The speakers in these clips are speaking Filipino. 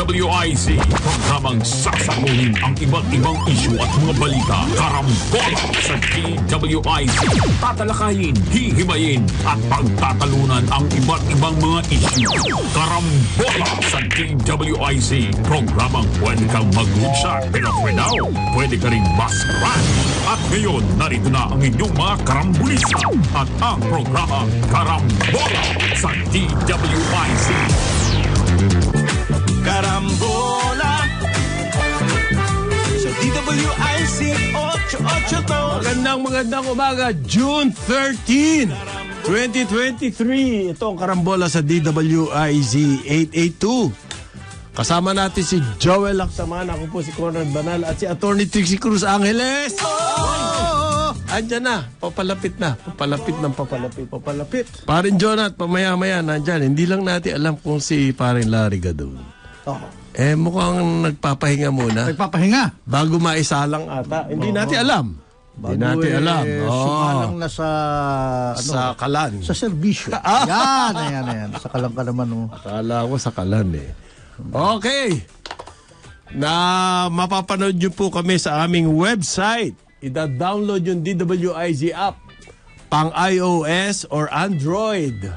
DWIC. Programang sasaguhin ang iba't ibang isyu at mga balita. Karambola sa DWIC. Tatalakayin, hihimayin at pagtatalunan ang iba't ibang mga isyu. Karambola sa DWIC. Programang pwede kang mag-good pero now, pwede ka rin mas At ngayon, narito na ang inyong mga karambulista at ang programa Karambola sa DWIC. Karambola Sa DWIC 882 Magandang magandang umaga, June 13, 2023. Ito ang karambola sa DWIZ 882. Kasama natin si Joel Lactaman, ako po si Conrad Banal at si Attorney Trixie Cruz Angeles. Oh! Andyan na, papalapit na, papalapit ng papalapit. Papalapit. Parin Jonat, pamaya-maya, nandyan. Hindi lang natin alam kung si Parin Larry Gadon. Oh. Eh, mukhang nagpapahinga muna. Nagpapahinga. Bago maisalang ata. Hindi natin alam. Hindi natin eh, alam. Oo. Sumalang na sa... Ano, Sa kalan. sa serbisyo. yan, yan, yan. Sa kalang ka naman. Oh. Akala ko sa kalan eh. Okay. Na mapapanood nyo po kami sa aming website. Ida-download yung DWIZ app. Pang iOS or Android.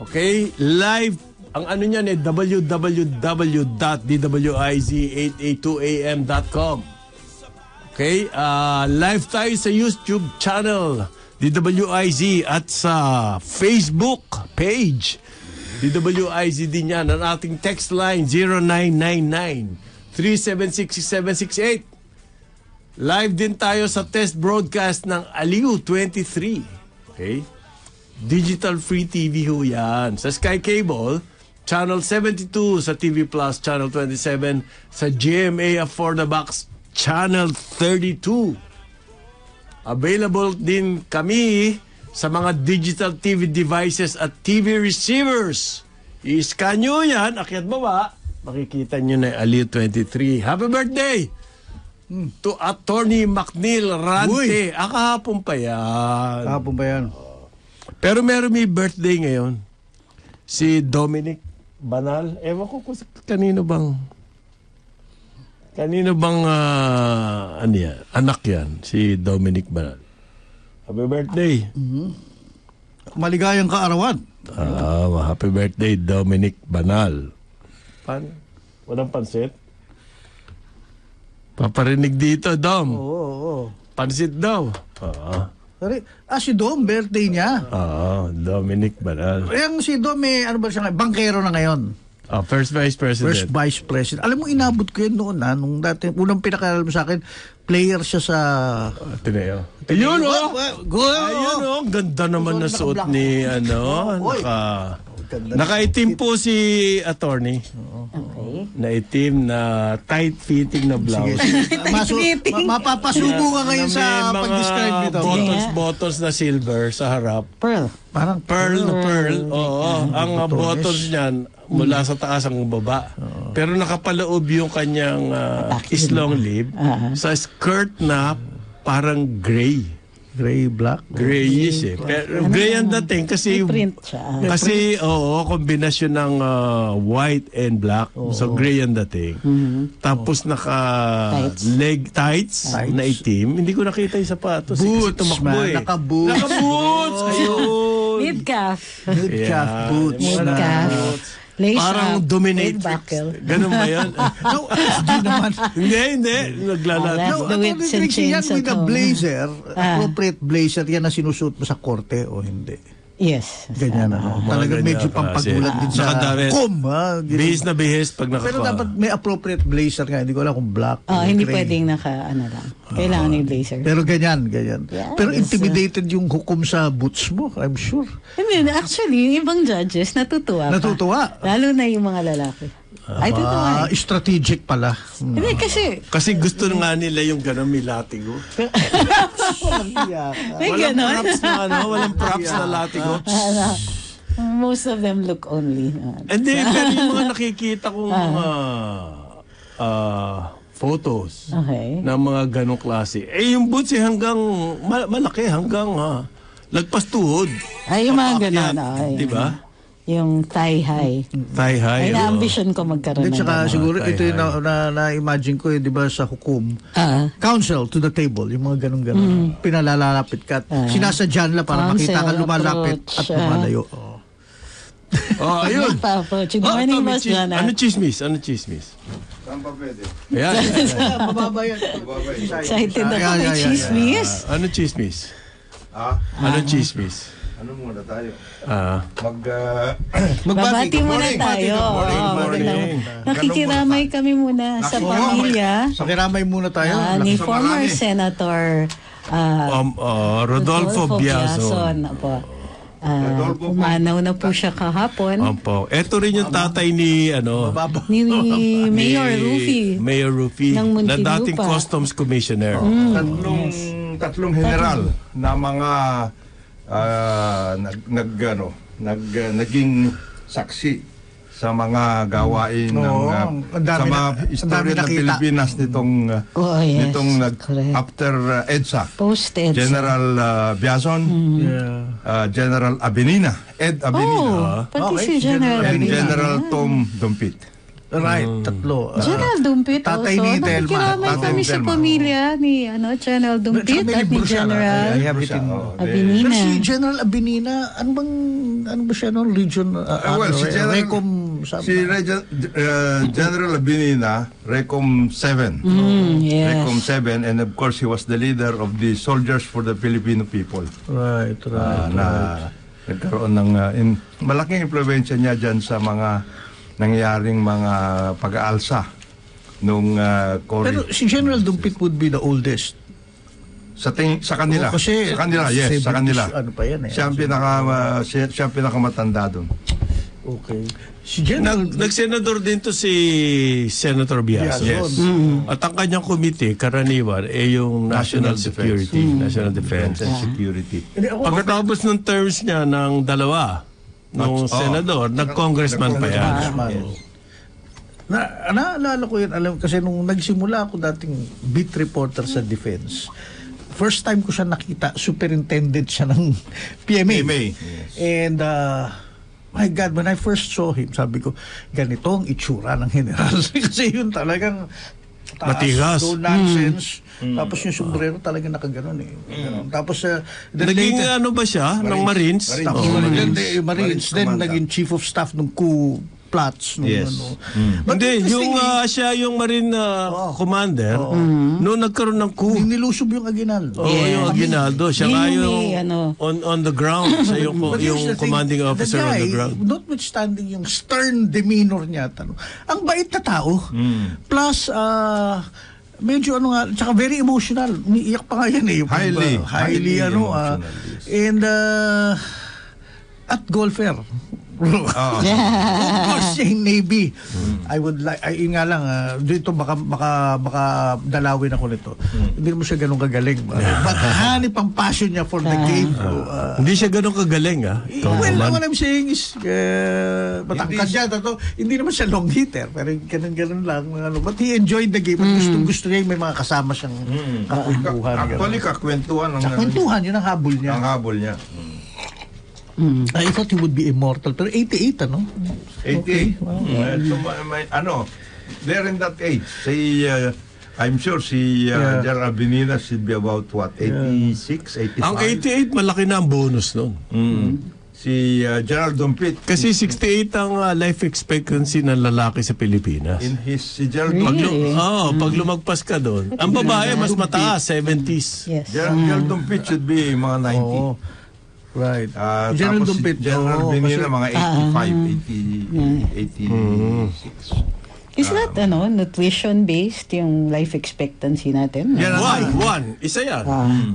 Okay? Live. Ang ano niyan eh, www.dwiz882am.com Okay? Uh, live tayo sa YouTube channel DWIZ at sa Facebook page DWIZ din yan ang ating text line 0999-376-6768 Live din tayo sa test broadcast ng Aliw 23 Okay? Digital Free TV ho yan. Sa Sky Cable, Channel 72 sa TV Plus, Channel 27 sa GMA Affordabox, Channel 32. Available din kami sa mga digital TV devices at TV receivers. I-scan nyo yan, akyat baba, makikita nyo na Aliw 23. Happy birthday! To Attorney McNeil Rante. Ah, kahapon pa yan. Kahapon ba yan? Pero meron may birthday ngayon. Si Dominic Banal. Ewan ko kung kanino bang... Kanino bang ah, ano yan? anak yan? Si Dominic Banal. Happy birthday. Maligayang kaarawan. Ah, happy birthday, Dominic Banal. Pan? Walang pansit? Paparinig dito, Dom. Oo, oo. Pansit daw. Oo. Sorry. Ah, si Dom, birthday niya. Oo, Dominic Banal. Yung si Dom, eh, ano ba siya ngayon? Bangkero na ngayon. Ah, first Vice President. First Vice President. Alam mo, inabot ko yun noon na. Nung dati, unang pinakaalala mo sa akin, player siya sa... Ateneo. Ayun, oh! Go! Ayun, oh! Ganda naman na suot ni, ano, Oy. naka... Ganda. Nakaitim po si attorney. Okay. Naitim na tight-fitting na blouse. Masu- ma- mapapasubo ka ngayon Na sa may mga pag-describe nito. Buttons, Yeah. buttons na silver sa harap. Pearl. Parang Pearl na pearl. Oo. Ang uh, buttons niyan, mula sa taas ang baba. Pero nakapaloob yung kanyang uh, islong lib sa skirt na parang gray. Gray, black. Grayish eh. Pero gray ang dating kasi May print siya. kasi oo, kombinasyon ng uh, white and black. So gray ang dating. Tapos naka Tights. leg tights, Tights. na itim. Hindi ko nakita yung sapatos. eh, kasi Boots, tumakbo man. eh. Naka-boots. Naka-boots! Ayun! Mid-calf. Mid-calf Yeah, boots yung mga. Mid-calf. Lace Parang up. dominatrix. Mid-buckle. Ganun ba yun? No, hindi naman. hindi, hindi. Naglalaro. Ah, No, and Trixie, yan with a blazer, Ah. appropriate blazer, yan na sinusuot mo sa korte o hindi? Yes. Ganyan ano. Talagang ganyan medyo pampagulat din sa com, ha? Ganun. Bihis na bihis pag Pero nakaka... dapat may appropriate blazer nga. Hindi ko alam kung black Oh, hindi gray. pwedeng naka, ano lang. Kailangan yung blazer. Pero ganyan, ganyan. Yes. Pero intimidated yung hukom sa boots mo, I'm sure. Hindi, actually, yung ibang judges, natutuwa pa. Natutuwa. Lalo na yung mga lalaki. Ay, totoo. Ah, eh. strategic pala. Hmm. Hindi, kasi, Kasi gusto nga nila yung gano'n may latigo. may Walang ganon. props na ano, walang props na latigo. Most of them look only. uh, Hindi, pero yung mga nakikita kong mga ah, photos Okay. ng mga ganong klase. Eh, yung boots eh hanggang, ma- malaki, hanggang ha, lagpas tuhod. Ay, yung mga Papaakyat, ganon. Ay, Di ba? Yung Thai High. Thai high. Ay, na-ambition ko magkaroon At ng saka ganun. siguro ito yung na, na, na-imagine ko, eh, di ba, sa hukom. Ah. Counsel to the table, yung mga ganun-ganun. Pinalalapit ka. at Ah. Sinasadyan lang para Counsel, makita ka lumalapit approach, at ah. lumalayo. Oh. Oh, ayun. Pa-approach. Good Oh, morning, Boss chis- Jonah. Ano chismis? Ano chismis? Saan pa pwede? Ayan. Mababa yan. Excited ako. Yeah, yeah, May yeah, chismis. ano chismis? Ah, Ano chismis? Ano muna tayo? Ah. Mag, ah, Babati Good muna morning. tayo. Good morning, Oo, good morning. magandang- Nakikiramay kami muna sa Naku, pamilya Pakiramay muna tayo. ah, ni sa former marami. Senator ah, Um, uh, Rodolfo Biazon. Apo. Ah, Rodolfo po. umanaw na po siya kahapon. Opo. Ito rin yung tatay ni ano. Ni Mayor ni Rufy. Mayor Rufy Ng na dating Customs Commissioner. tatlong, tatlong general na mga ah, nag, nag, ano, nag, ah, naging saksi sa mga gawain ng Oo, ah, ang dami sa mga na- ang istorya dami ng nakita. Pilipinas nitong Oh, yes. nitong nag, Correct. after ah, EDSA Posted. General ah, Biazon Yeah. ah, General Abenina Ed Abenina Oh, pati Okay, si General and Abenina. General Tom Dumpit Right, tatlo. Ah, General Dumpit Tatay also. ni Delma. Nakikiramay kami ni sa pamilya ni ano, General Dumpit at ni General I have it in- Oh, Pero Abinina. si General Abinina, ano bang, ano ba siya no? Region, uh, Ah, well, ano, si General, Recom, si Regen- uh, General Abinina, Recom 7. Mm, yes. Recom 7 and of course he was the leader of the Soldiers for the Filipino People. Right, Ah, right. na nagkaroon ng uh, in, malaking impluwensya niya diyan sa mga nangyaring mga pag-aalsa nung uh, Cory. Pero si General Dumpit would be the oldest. sa ting, sa kanila. Oo, kasi sa kanila, yes, sa 70s, kanila. ano pa yan eh. Siya ang pinaka uh, siya, siya ang pinakamatanda doon. Okay. Si General Nag, nagsenador din to si Senator Biazon. Yes. At ang kanyang committee, karaniwan, eh yung National, National Security. National Defense. and Security. Pagkatapos ng terms niya ng dalawa, nung Oo. senador, nag-congressman pa yan. Na, naalala ko yun, alam, kasi nung nagsimula ako dating beat reporter sa defense, first time ko siya nakita, superintendent siya ng PMA. PMA, And, uh, my God, when I first saw him, sabi ko, ganito ang itsura ng general. kasi yun talagang taas, Matigas. no nonsense. Tapos yung sombrero talaga nakaganon eh. Ganon. Tapos, uh, the Naging later- ano ba siya? Ng Marines? Marines. Tapos Oo, Marines. Marines. Then, Marines. Marines Then naging chief of staff ng coup plots. Nung, Yes. Ano. But Hindi, yung ah, siya yung Marine ah, commander, noong nagkaroon ng coup. nilusob yung Aguinaldo. Oo, yung Aguinaldo. Siya nga yung ano. on, on the ground. Siya yung, But yung the thing, commanding officer the on guy, the ground. Notwithstanding yung stern demeanor niya, tano, ang bait na tao. Hmm. Plus, ah, medyo ano nga, tsaka very emotional. Umiiyak pa nga yan eh. Yung Highly, highly, highly ano. ah, yes. and, uh, at golfer. Ah. of course, Navy. I would like, ay, yun nga lang, ah, dito baka, baka, baka dalawin ako nito. Hindi naman siya ganun kagaling. But hanip ang passion niya for the game. So, ah, Hindi siya ganun kagaling, ah. well, Congressman. what I'm saying is, uh, matangkad siya. Tato, hindi naman siya long hitter, pero ganun-ganun lang. Ano, but he enjoyed the game. At gusto-gusto niya yung may mga kasama siyang kakwentuhan. Ka- Actually, kakwentuhan ang, Kakwentuhan, yun ang habol ang niya. habol niya. I thought he would be immortal. Pero 88, ano? 88. Okay, wow. Uh, so, ano, they're in that age. Si, uh, I'm sure si uh, Yeah. General Benina should be about what, 86, 85? Ang 88, malaki na ang bonus nun. Mm. Si uh, General Dumpit, Kasi 68 ang ah, life expectancy ng lalaki sa Pilipinas. in his, si lu- Really? oh, pag lumagpas ka doon. Ang babae, mas mataas, 70s. Yes. General, General Dumpit should be mga 90. Oo. Right. Ah, General tapos si Dumpit. General Benina kasi- mga 85, 80, 86. Is that ano, nutrition-based yung life expectancy natin? Yan ang- One, one. Isa yan.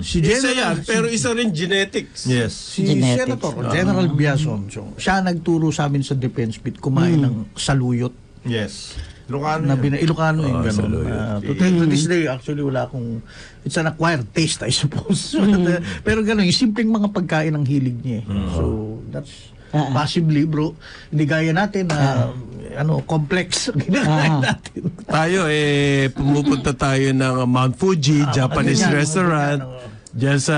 Si isa General- yan, pero isa rin genetics. Yes. Si Genetics. Senator General Biazon, so, siya nagturo sa amin sa defense bit kumain ng saluyot Yes. Ilocano na yan. bina Ilocano yung Ah, gano'n. saluyot. Ah, to, to this day, actually, wala akong, it's an acquired taste, I suppose. Pero gano'n, yung simpleng mga pagkain ang hilig niya. eh. So, that's Ah. possibly, bro. Hindi gaya natin na, ano, complex ang ginagawa Ah. natin. Tayo, eh, pumupunta tayo ng Mount Fuji, Japanese ano yan, restaurant. ganyan, Diyan sa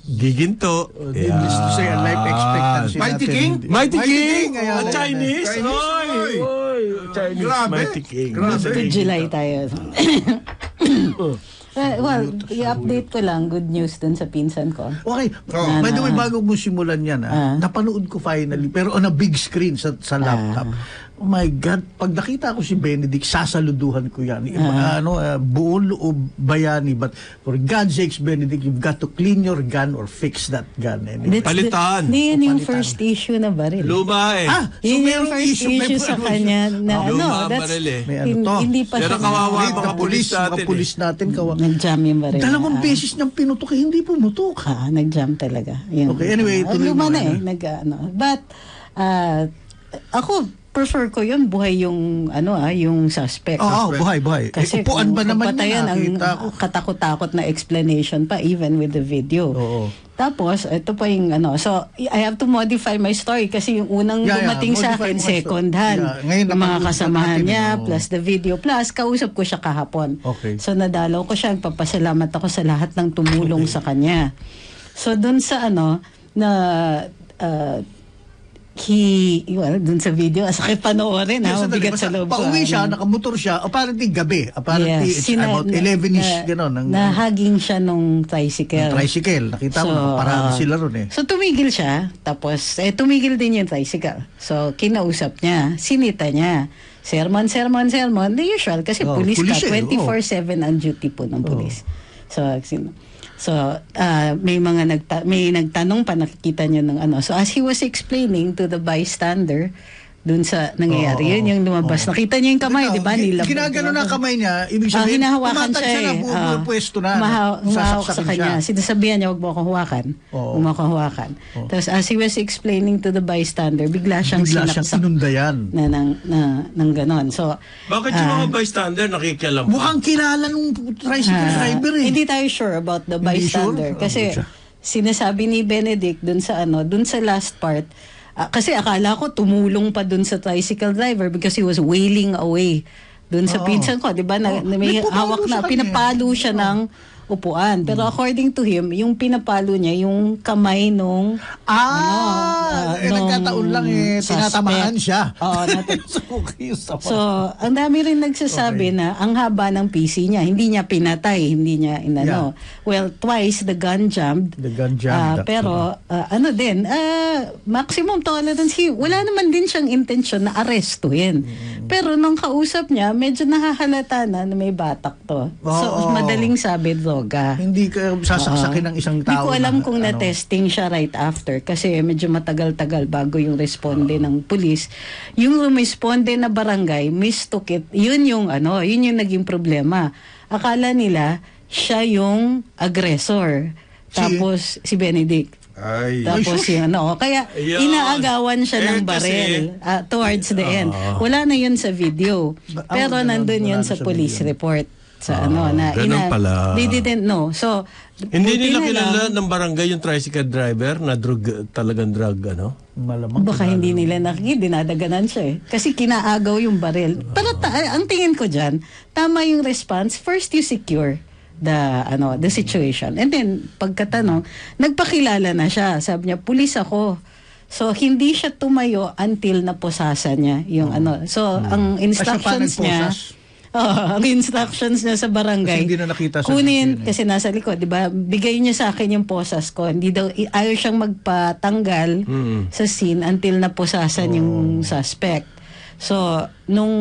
Giginto. Needless to say, life expectancy Mighty natin King? hindi- Mighty King! ayan, Oh, Chinese! Chinese, Oy! oy! Chinese Grabe. Mighty King. Grabe. July tayo. Eh, well, i-update ko lang. Good news dun sa pinsan ko. Okay. Oh. By the way, bago mo simulan yan, ah, napanood ko finally, pero on a big screen sa, sa laptop. Oh my God, pag nakita ko si Benedict, sasaluduhan ko yan. Iba, ano, ah, buong loob bayani. But for God's sakes, Benedict, you've got to clean your gun or fix that gun. Anyway. That's Palitan. Hindi, yun yung Palitan. first issue na baril. Luma eh. Ah, so yun yung first issue, may issue, sa kanya na Ah, ano, luma ang that's, baril eh. May ano to? hindi pa Pero siya kawawa mga mga pulis pulis, natin mga eh. pulis natin, kawa. nag-jam yung baril. Dalawang Ah. beses niyang pinutok, eh, hindi pumutok. Ah, nag-jump talaga. Yun. Okay, anyway, Ah, tuloy luma na eh. Nag, ano. But, ah, ako, prefer ko yun, buhay yung, ano ah, yung suspect. Oo, oh, buhay, buhay. Kasi eh, upuan kung ba naman niya? ang ko. katakot-takot na explanation pa, even with the video. Oo. Tapos, ito pa yung ano, so, I have to modify my story kasi yung unang Yeah, yeah, dumating sa modify akin, second hand. Yeah, ngayon yung mga kasamahan natin, niya, oo. plus the video, plus kausap ko siya kahapon. Okay. So, nadalaw ko siya, papasalamat ako sa lahat ng tumulong sa kanya. So, dun sa ano, na, uh, he, well, dun sa video, asakit panoorin, ha? Yes, sandali, Mabigat sa loob. Pauwi siya, nakamotor siya, apparently gabi. Apparently, it's sina- about na- 11-ish, na- gano'n. Ng, Nahaging siya nung tricycle. ng tricycle. Nakita mo, So, nakaparada ah, sila ron eh. So tumigil siya, tapos eh tumigil din yung tricycle. So kinausap niya, sinita niya. Sermon, sermon, sermon, the usual kasi Oh, pulis pulis ka, eh, 24/7 ang duty po ng pulis. So sin So, ah, may mga nagta- may nagtanong pa nakikita niyo ng ano. So as he was explaining to the bystander dun sa nangyayari, Oo, yun yung lumabas. Nakita niyo yung kamay, di ba? Nilabog. Ginagano na kamay niya, ibig Ah, sabihin, hinahawakan tumatag siya siya eh. na, Ah, pumupwesto na. Mahaw- humahawak sa kanya. siya. Sinasabihan niya, huwag mo akong hawakan. Oo. Huwag mo akong hawakan. Tapos as he was explaining to the bystander, bigla siyang Bigla siyang sinaksak inundayan. na, ng, na, ng ganon. So, Bakit yung ah, mga bystander nakikialam? Mukhang kilala nung tricycle ah, driver eh. Hindi tayo sure about the bystander. sure? Kasi siya. sinasabi ni Benedict dun sa ano, dun sa last part, ah, kasi akala ko tumulong pa dun sa tricycle driver because he was wailing away dun sa Oo. pinsan ko, 'di ba? Na, Oo. na may May pumalo hawak na kanya. pinapalo siya ng upuan. Pero according to him, yung pinapalo niya yung kamay nung Ah, ano, eh, nung nagkataon lang eh, suspect. tinatamaan siya. Oo, nat- so, okay, ang dami rin nagsasabi na ang haba ng PC niya, hindi niya pinatay, hindi niya inano. Well, twice the gun jammed. The gun jammed. Ah, pero ah, ano din, ah, maximum tolerance, he, wala naman din siyang intention na arestuhin. Mm. Pero nung kausap niya, medyo nakahalata na na may batak to. So, Oo. madaling sabi droga. hindi ka sasaksakin ng isang Hindi tao. ko alam na, kung ano. na-testing siya right after kasi medyo matagal-tagal bago yung responde ng pulis. Yung rumisponde na barangay, mistook it. Yun yung ano, yun yung naging problema. Akala nila siya yung aggressor. Si- Tapos si Benedict. Ay, Tapos yung ano, kaya Ayun. inaagawan siya Eh, ng kasi- baril ah, towards the end. Wala na yun sa video. Ba- Pero ah, ganun, nandun yun wala sa sa police video. report. Sa ano na ganun pala. they didn't know. So Hindi buti nila na kilala lang- ng barangay yung tricycle driver na drug, talagang drug, ano? Malamang. Baka hindi nila nakikita, dinadaganan siya eh. Kasi kinaagaw yung baril. Pero ta- ang tingin ko dyan, tama yung response. First, you secure the ano the situation. And then, pagkatanong, nagpakilala na siya. Sabi niya, pulis ako. So, hindi siya tumayo until naposasa niya yung ano. So, ang instructions niya? Oh, ang instructions niya sa barangay. Kasi hindi na nakita sa Kunin, video eh. kasi nasa likod, di ba? Bigay niya sa akin yung posas ko. Hindi daw, ayaw siyang magpatanggal sa scene until naposasan yung suspect. So, nung,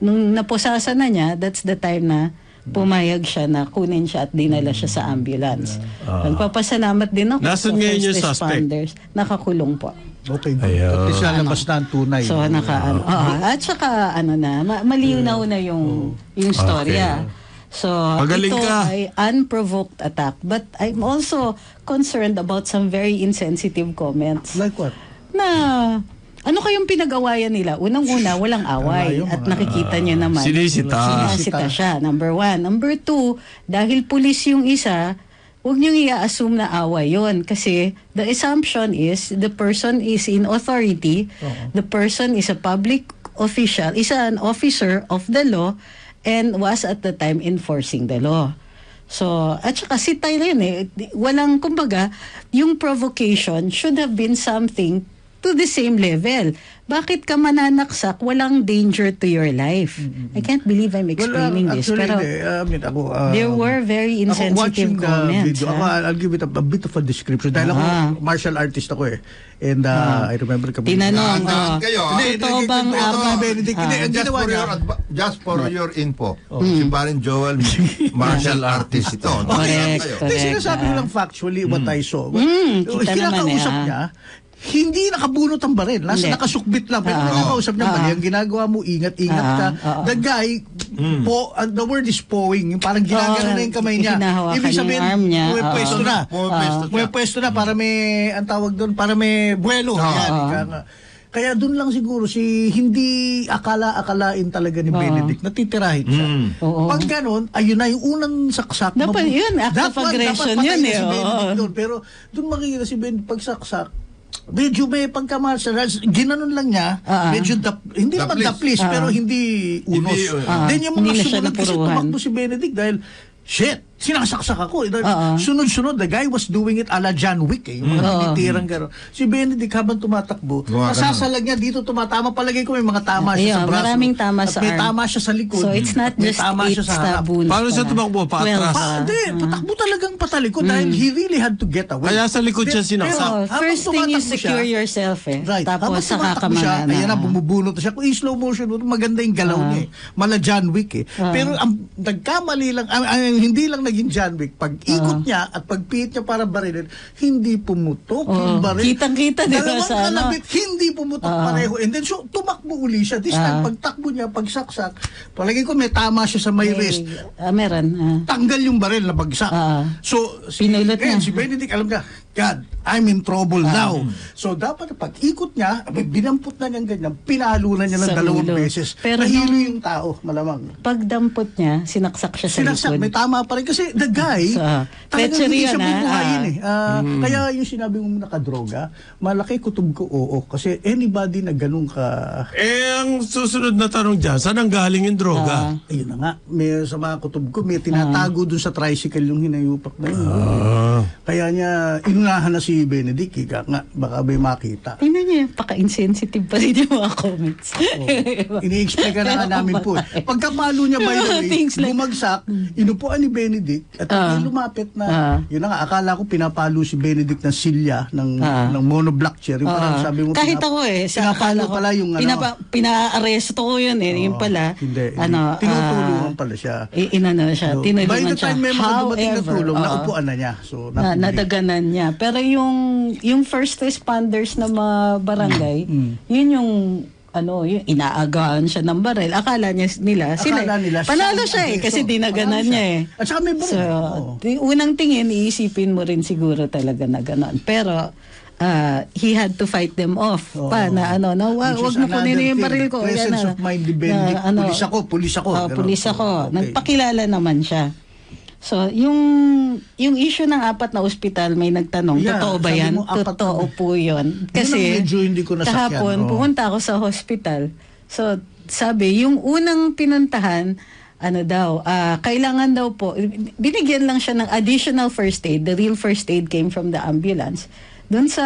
nung naposasan na niya, that's the time na pumayag siya na kunin siya at dinala siya sa ambulance. Nagpapasalamat din ako Nasaan sa ngayon first yung suspect? responders. Nakakulong po. Okay, good. Ayun. At least lalabas na ang tunay. So naka ano, oo. at saka ano na, ma- malinaw na yung yung storya. So Pagaling ito ka. ay unprovoked attack but I'm also concerned about some very insensitive comments Like what? na ano kayong pinag-awayan nila? Unang-una, walang away. Malayo, At mga- nakikita nyo naman. Sinisita. Sinisita siya. Number one. Number two, dahil pulis yung isa, huwag nyo i-assume na away yon Kasi the assumption is the person is in authority, the person is a public official, is an officer of the law, and was at the time enforcing the law. So, at saka si Tyler eh, walang, kumbaga, yung provocation should have been something to the same level. Bakit ka mananaksak? Walang danger to your life. I can't believe I'm explaining Well, uh, this. actually, Pero hindi. I mean, ako, uh, there were very Ako insensitive watching the comments. video, ha? ako, I'll give it a, a bit of a description. Dahil ako, Ah. martial artist ako eh. And uh, I remember kami. Tinanong, Dahan-dahan oh, kayo, ah. Hindi, totoo bang ito? Benedict, hindi, just for your adva- just for your info. Si Barin Joel martial artist ito. Correct, Kayo. Hindi, correct. sinasabi ko ah. lang factually what I saw. Mm, kita Kinakausap naman eh, niya, hindi nakabunot ang baril. Nasa Hindi. nakasukbit lang. Pero Ah. nakakausap niya, Ah. mali ang ginagawa mo, ingat-ingat Ah, ka. ah. The guy, po, uh, the word is pawing. Yung parang ginagano Oo, na yung kamay niya. hinahawakan Ibig sabihin, arm niya. may Oo. pwesto na. Pumapwesto siya. May pwesto na para may, ang tawag doon, para may buwelo. Oo. Yan, ika nga. Kaya doon lang siguro si hindi akala-akalain talaga ni Oo. Benedict natitirahin siya. Oo. Pag ganun, ayun na yung unang saksak. Dapat mabu- yun, act of aggression dapat yun patayin eh, Si Benedict oo. doon. Pero doon makikita si Ben pagsaksak, medyo may pagkamartial arts, ginanon lang niya, ah. medyo dap, hindi naman Daplis. Ah. pero hindi unos. Hindi, uh, Ah, Then yung mga sumunod kasi tumakbo si Benedict dahil, shit, sinasaksak ako. Eh, Ah, ah. Sunod-sunod, the guy was doing it ala John Wick eh. Yung mga Ah. tinitirang gano'n. Si Benedict habang tumatakbo, Gawa nasasalag niya dito tumatama. Palagay ko may mga tama siya sa Ayun, braso. maraming tama sa may arm. tama siya sa likod. So it's not may just tama eight siya sa harap. Paano siya pala. tumakbo? Paatras? Pa, ah. hindi, patakbo talagang patalikod dahil he really had to get away. Kaya sa likod siya sinaksak. pero Oh, first thing you secure siya, yourself eh. Right. Tapos Habang saka ka tumatakbo siya, manana. ayan na, bumubunot siya. Kung slow motion, maganda yung galaw Ah. niya eh. Mala John Wick eh. Ah. Pero ang nagkamali lang, ang, ang- hindi lang naging John Wick, pag ikot Ah. niya at pagpiit niya para barilin, hindi pumutok Oo. yung baril. Kitang-kita, di ba, sa ano? kalabit, hindi pumutok Ah. pareho. And then, so, tumakbo uli siya. This Ah. time, pagtakbo niya, pagsaksak, palagi ko may tama siya sa may wrist Ah, meron. ah. tanggal yung baril na bagsak. Ah. so, si, Pinulot ngayon, niya. si Benedict, alam ka, God, I'm in trouble Ah. now. So, dapat pag ikot niya, abay, binamput na niyang ganyan, pinalo na niya ng dalawang ulo. beses. Pero Nahilo nung- yung tao, malamang. Pagdampot niya, sinaksak siya sa Sinaksak, may likod. tama pa rin. Kasi the guy, So, talagang hindi siya ah. bubuhayin Ah. eh. Ah, Kaya yung sinabi mo nakadroga, malaki kutob ko oo. Kasi anybody na ganun ka, Eh, ang susunod na tanong dyan, saan ang galing yung droga? ayun na nga, may, sa mga kutob ko, may tinatago dun sa tricycle yung hinayupak na yun. Ah. Kaya niya, inunahan na si Benedict, ika nga, baka may makita. Tingnan niyo, paka-insensitive pa rin yung mga comments. Ini-explain ka na nga namin po. Pagkapalo niya, by the way, like- bumagsak, inupuan ni Benedict, at uh, lumapit na, Ah. yun na nga, akala ko pinapalo si Benedict ng silya, ng, Ah. ng monoblock chair. Yung parang Oo. sabi mo, Kahit pinap- ako eh. Sa pinapalo pala yung ano. Pinapa, pina-arresto ko yun eh. yung pala. Hindi, hindi. Ano, Tinutulungan ah, pala siya. inano siya. So, tinulungan by the siya. time may mga dumating na tulong, naupuan na niya. So, na, nadaganan niya. Pero yung yung first responders na mga barangay, Mm, yun yung ano, yung inaagahan siya ng baril. Akala niya nila, sila, Akala nila panalo siya siya eh, kasi dinaganan niya eh. At saka may baril. So, di- unang tingin, iisipin mo rin siguro talaga na gano'n. Pero, ah, he had to fight them off. Oo. Pa, na ano, na, wag, wag mo kunin yung baril ko. Presence Yan, of mind ni Benedict. Pulis ako, pulis ako. Oh, Ganun. pulis ako. Okay. Nagpakilala naman siya. So, yung yung issue ng apat na ospital, may nagtanong, Yeah, totoo ba yan? mo, Totoo na- po yun. Kasi, medyo hindi ko nasakyan, kahapon, oo. pumunta ako sa hospital. So, sabi, yung unang pinuntahan, ano daw, ah, kailangan daw po, binigyan lang siya ng additional first aid. The real first aid came from the ambulance. Doon sa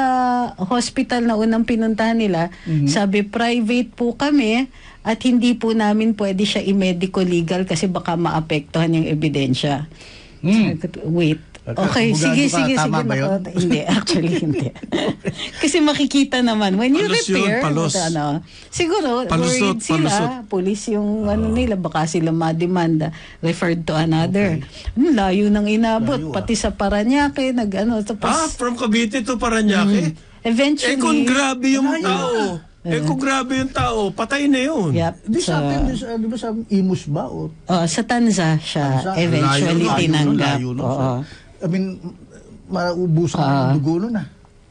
hospital na unang pinuntahan nila, Mhm. sabi, private po kami at hindi po namin pwede siya i-medico legal kasi baka maapektuhan yung ebidensya. Ko, Wait. Okay, sige, ka, sige, tama sige. ba yun? nako. Hindi, actually hindi. Kasi makikita naman, when you Palos yun, repair, palos. ano, siguro, Palusot, worried sila, palusot. police yung ano nila, baka sila mademanda, referred to another. Hmm, layo nang inabot, Layo, ah. pati sa Paranaque, nag ano, Ah, tapos, from Cavite to Paranaque? eventually, Eh kung grabe yung tao, eh kung grabe yung tao, patay na yun. Yep. Di So, sa atin, di sa, di ba sa Imus ba? O, oh, sa Tanza siya Tanza? eventually Layo tinanggap. layo nun, Oo. I mean, maubusan Ah. ang dugo nun ah.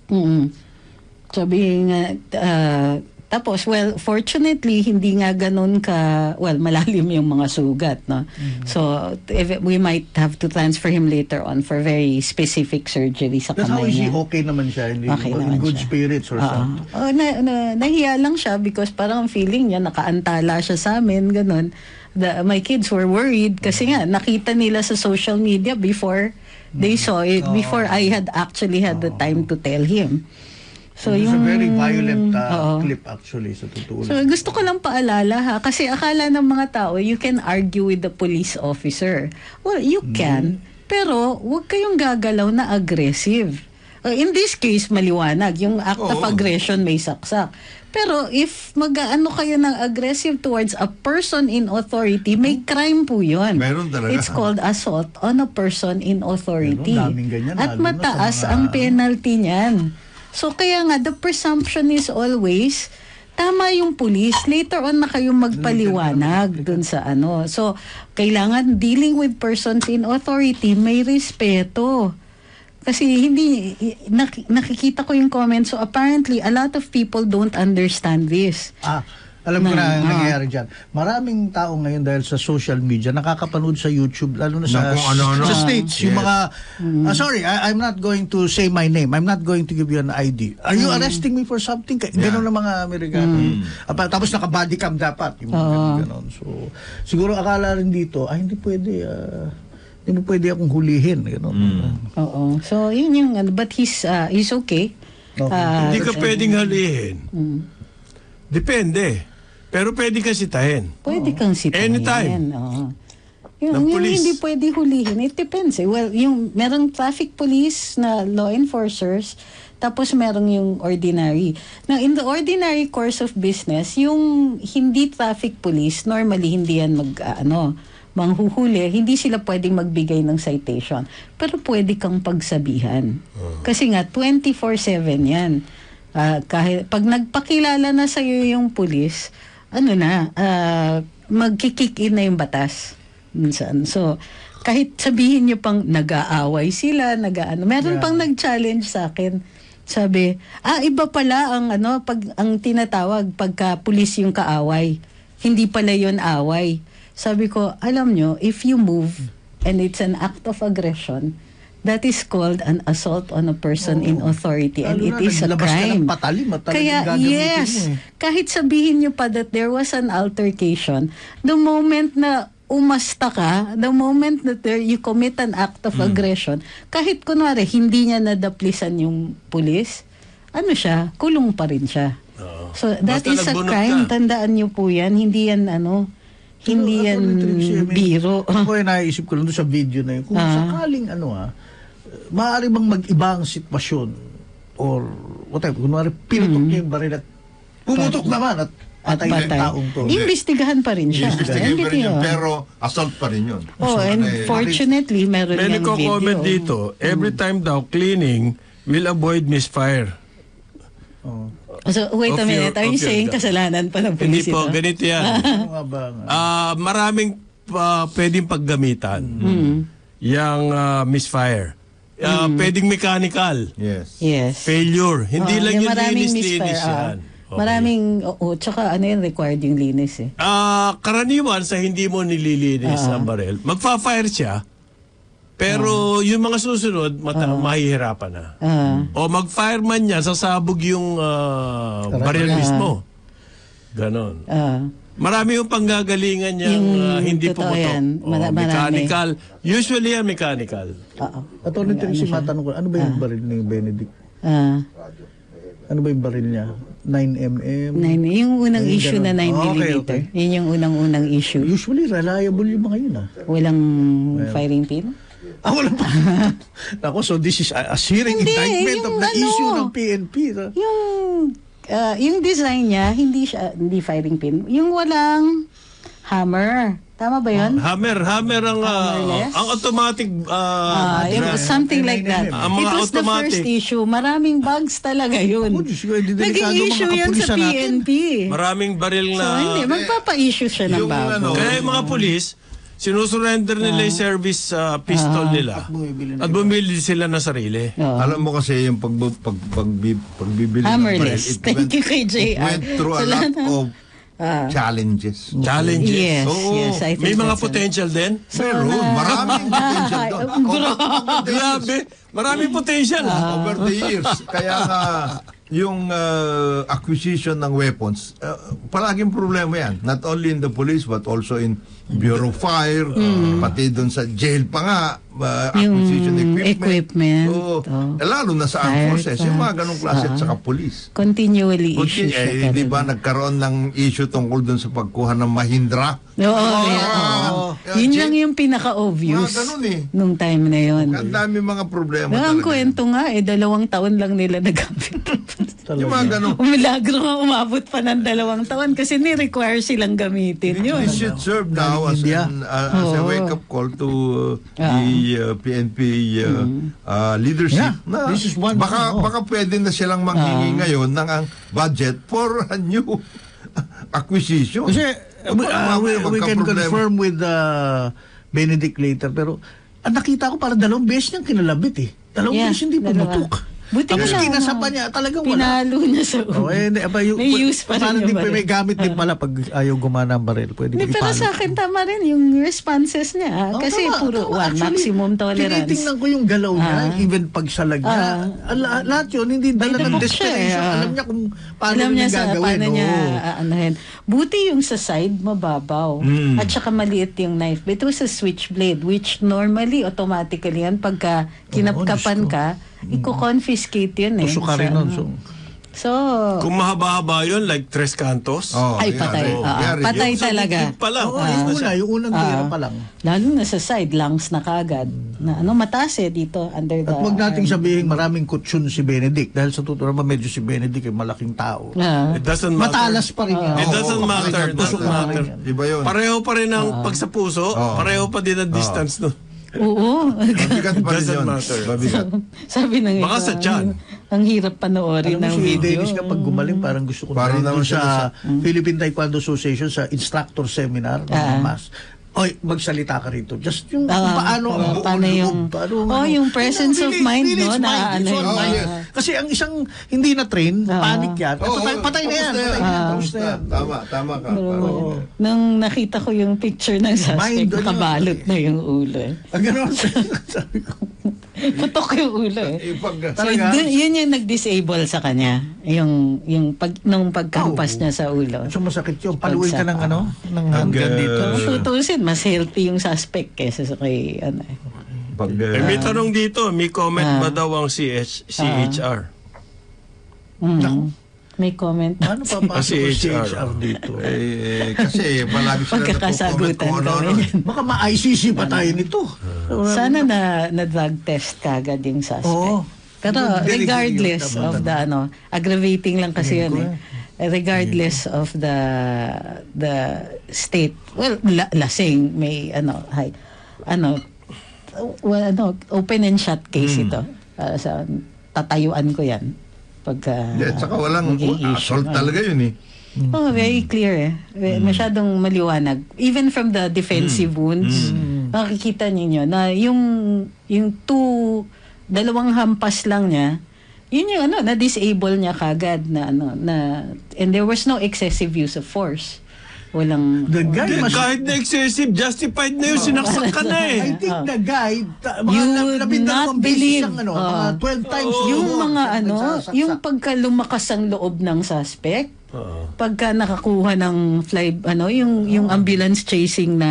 Mm. Sabi nga, ah, Tapos, well, fortunately, hindi nga ganun ka, well, malalim yung mga sugat, no? Mm-hmm. So, if we might have to transfer him later on for very specific surgery sa That's how kamay is he niya. okay naman siya? Hindi, Okay in naman good siya. spirits or Oo. something? Oh, na, na, nahiya lang siya because parang ang feeling niya, nakaantala siya sa amin, ganun. The, my kids were worried kasi nga, nakita nila sa social media before they saw it, before I had actually had the time to tell him. So, It's yung... a very violent uh, Oo. clip actually sa totoo So, lang. gusto ko lang paalala ha, kasi akala ng mga tao, you can argue with the police officer. Well, you can, pero huwag kayong gagalaw na aggressive. Uh, in this case, maliwanag. Yung act of Oo. aggression may saksak. Pero if mag-ano kayo ng aggressive towards a person in authority, may crime po yun. Meron talaga. It's called assault on a person in authority. Meron, daming ganyan, At lalo na sa mataas mga- ang penalty niyan. So kaya nga, the presumption is always, tama yung police. Later on na kayo magpaliwanag dun sa ano. So, kailangan dealing with persons in authority, may respeto. Kasi hindi, nak- nakikita ko yung comments. So apparently, a lot of people don't understand this. Ah, alam ko na ang ah. nangyayari dyan. Maraming tao ngayon dahil sa social media, nakakapanood sa YouTube, lalo na sa, Na kung ano-ano. sa States. Yung Yes. mga, ah, sorry, I, I'm not going to say my name. I'm not going to give you an ID. Are you arresting me for something? Ganun ang mga Amerikano. Apa- tapos naka-body cam dapat. Yung mga ganun, ganun. So, siguro akala rin dito, ay hindi pwede, ah, hindi mo pwede akong hulihin. Ganun. Oo. So, yun yung, ano, but he's, uh, he's okay. Okay. Ah, Hindi ka pwedeng halihin. Depende. Pero pwede ka sitahin. Pwede kang sitahin. Anytime. Oo. Yung, Ng yung police. hindi pwede hulihin, it depends. Eh. Well, yung merong traffic police na law enforcers, tapos merong yung ordinary. Now, in the ordinary course of business, yung hindi traffic police, normally hindi yan mag, ah, ano, manghuhuli, hindi sila pwedeng magbigay ng citation. Pero pwede kang pagsabihan. Kasi nga, 24-7 yan. Ah, kahit, pag nagpakilala na sa'yo yung police, ano na, ah, magkikick in na yung batas. Minsan. So, kahit sabihin nyo pang nag-aaway sila, nag-ano. Meron pang nag-challenge sa akin. Sabi, ah, iba pala ang ano, pag ang tinatawag pagka pulis yung kaaway. Hindi pala yon away. Sabi ko, alam nyo, if you move and it's an act of aggression, that is called an assault on a person in authority and it is a naglabas ka crime. patalim at talagang Kaya yes, eh. kahit sabihin nyo pa that there was an altercation, the moment na umasta ka, the moment that there, you commit an act of aggression, kahit kunwari hindi niya nadaplisan yung pulis, ano siya, kulong pa rin siya. So that Basta is a crime. ka. Tandaan niyo po yan. Hindi yan ano, hindi yan Trixie, I mean, biro. Ako ay naisip ko lang doon sa video na yun. Kung Ah. sakaling ano ah, maaari bang mag-iba ang sitwasyon or whatever. Kunwari, pinutok niya yung baril at pumutok naman at Hmm. At patay patay. taong to. Imbestigahan pa rin siya. Investigate pa rin yun, NBTO. pero assault pa rin yun. Oh, and Eh, fortunately, meron May yung nagko-comment video. dito, every time daw cleaning will avoid misfire. Oh. So, wait a minute. your- Are you saying kasalanan pa ng Hindi pulis po, ito? ganito yan. Ah, maraming ah, pwedeng paggamitan. Yang ah, misfire. Ah, Pwedeng mechanical. Yes. Yes. Failure. Hindi Oh, lang yung linis-linis ah. yan. Okay. Maraming, oo, tsaka ano yan, required yung linis eh. Ah, karaniwan sa hindi mo nililinis Ah. ang baril, magfa-fire siya, pero yung mga susunod, mata- mahihirapan na. Ah. O mag-fire man niya, sasabog yung ah, baril mismo. Ganon. Ah. Marami yung panggagalingan niya Yung hindi totoo pumutok. yan. O, Mara- marami. mechanical. Usually yan mechanical. Oo. Attorney Tracy, matanong ko, ano ba yung baril ni Benedict? Ah. Ano ba yung baril niya? 9mm? Nine, yung unang issue na 9 ganun. Okay, mm. okay. Yun yung unang-unang issue. Usually, reliable yung mga yun ah. Walang firing pin? Ah, wala pa. Ako, so this is a, a searing Hindi, indictment of yung the ano, issue ng PNP. ah. Yung ah, yung design niya, hindi siya hindi firing pin. Yung walang hammer. Tama ba 'yun? Hammer, hammer ang ah, Hammerless? ang automatic Ah, ah, it was something like that. Ang mga It was the automatic. first issue. Maraming bugs talaga yun. Oh, Diyos ko, hindi Naging delikado mga issue yan sa kapulisan natin. PNP. maraming baril So, na hindi. Magpapa-issue siya ng Yung bago. ano, Kaya yung mga pulis, sinusurrender nila yung service uh, pistol nila. At bumibili na At bumili sila na sarili. Oo. Alam mo kasi yung pag, pag, pag, pagbibili ng Hammerless. baril, it Thank went- you kay It went through a lot of challenges. Challenges. Yes, Oo. yes, I think May mga that's potential din. Meron, maraming potential doon. Grabe. Maraming potential. ah. over the years. Kaya nga, yung uh, acquisition ng weapons, uh, palaging problema yan. Not only in the police, but also in Bureau of Fire, uh, pati doon sa jail pa nga, uh, acquisition Yung equipment. equipment, Oo. oh. Eh, lalo na sa armed Fire forces, yung mga ganong klase at ah. saka police. Continually Kundi, issue siya. eh, di ba nagkaroon ng issue tungkol doon sa pagkuha ng Mahindra? Oo, Ah, yeah, yeah, Yun lang yung pinaka-obvious Mga ganun eh. nung time na yun. Ang dami mga problema Na ang kwento nga eh, dalawang taon lang nila nagamit. Yung mga ganun. Milagro nga umabot pa ng dalawang taon kasi ni-require silang gamitin yun. This should serve now as, an, uh, as a wake-up call to uh, Ah. the uh, PNP uh, uh, leadership. Yeah, na this is one, baka, oo. baka pwede na silang manghingi ngayon ng ang budget for a new acquisition. Kasi Eh, we, uh, we, we can confirm with uh, Benedict later pero ang nakita ko parang dalawang beses niyang kinalabit eh. Dalawang Yeah, beses hindi dalawa. pumutok. Buti Tapos na lang, kinasapa niya talagang wala. Pinalo niya sa Oh, ulo. eh, hindi, aba, yung, May use pa rin yung baril. May gamit din pala pag ayaw gumana ang baril. Pwede Hindi, mo pero sa akin tama rin yung responses niya. ah. Oh, kasi tama, puro tama. one, Actually, maximum tolerance. Tinitingnan ko yung galaw niya, Ah. even pagsalag niya. Ah. Ala- lahat yun, hindi dala ng desperation. eh, ah. Alam niya kung paano Alam niya gagawin. paano niya aanahin. Buti yung sa side, mababaw. Mm. At saka maliit yung knife. But it was a switchblade, which normally, automatically yan, pagka kinapkapan ko. ka, iko-confiscate yun eh. Tusok ka Sa rin nun. So, So, Kung mahaba-haba yun, like Tres Cantos. Oh, ay yeah, patay. oh, Ah, yeah, patay Yung sa talaga. bukid pa lang. Oo, Ah. yung una, yung unang Ah. tira pa lang. Lalo na sa side, lungs na kagad. Na ano, mataas eh dito under the At huwag nating arm. sabihin maraming kutsyon si Benedict dahil sa totoo naman medyo si Benedict ay malaking tao. Ah. It doesn't matter. Matalas pa rin yan. It doesn't Oo, matter. oo, It doesn't oo, matter. Iba yun. Pareho pa rin ang pag sa puso, Oo. pareho pa din ang distance no. Oo. Mabigat pa rin Doesn't yun. matter. Mabigat. Sabi ng Baka sa tiyan. Ang hirap panoorin ng si video. Dennis kapag gumaling parang gusto ko Parang na naman sa, siya Philippine Taekwondo Association sa instructor seminar ng Ah. mas. Oy, magsalita ka rito. Just yung Ah, kung paano ah, ang paano buong yung- paano, oh, ano. yung presence of Village- mind, no, na mind, ano mind. ah. Kasi ang isang hindi na train, Ah. panic yan. Oo, patay, patay na yan. Patay na yan. Ah. Tapos na yan. Tama, tama ka. Pero, Parang- nung nakita ko yung picture ng suspect, Mind, ano? nakabalot na yung ulo. Ang gano'n. Sabi ko, Putok yung ulo eh. Eh, pag, So, dun, yun yung nag-disable sa kanya. Yung, yung pag, nung pagkampas Oo. niya sa ulo. so masakit yun. Paluin ka ng ano? Ng hanggan uh, dito. Tutusin, mas healthy yung suspect kaysa sa kay, ano eh. pag, Eh, may tanong dito, may comment Ah. ba daw ang CH, CHR? Mm. May comment. Ano pa pa si HR. HR dito? eh, kasi palagi sila Pagkakasagutan kami ano-ano. yan. Baka ma-ICC pa tayo nito. Sana na, na drug test kagad yung suspect. Oo. Pero regardless of the ano, aggravating lang kasi yun eh. Regardless of the the state, well, la- lasing may ano, hay, ano, well, ano, open and shut case Hmm. ito. Para sa tatayuan ko yan. Pagka Hindi, at saka walang assault talaga yun eh. Oh, very clear eh. Ve- Masyadong maliwanag. Even from the defensive wounds, makikita ninyo na yung yung two dalawang hampas lang niya, yun yung ano, na-disable niya kagad na ano, na and there was no excessive use of force. Walang The guy Di, must... kahit na excessive, justified na yun, sinaksak ka na I eh. think the guy, ta, mga You lab- would labindalawang not believe. siyang, ano, Ah. mga 12 times yung more mga ano, yung pagka lumakas ang loob ng suspect, pagka nakakuha ng fly, ano, yung yung ambulance chasing na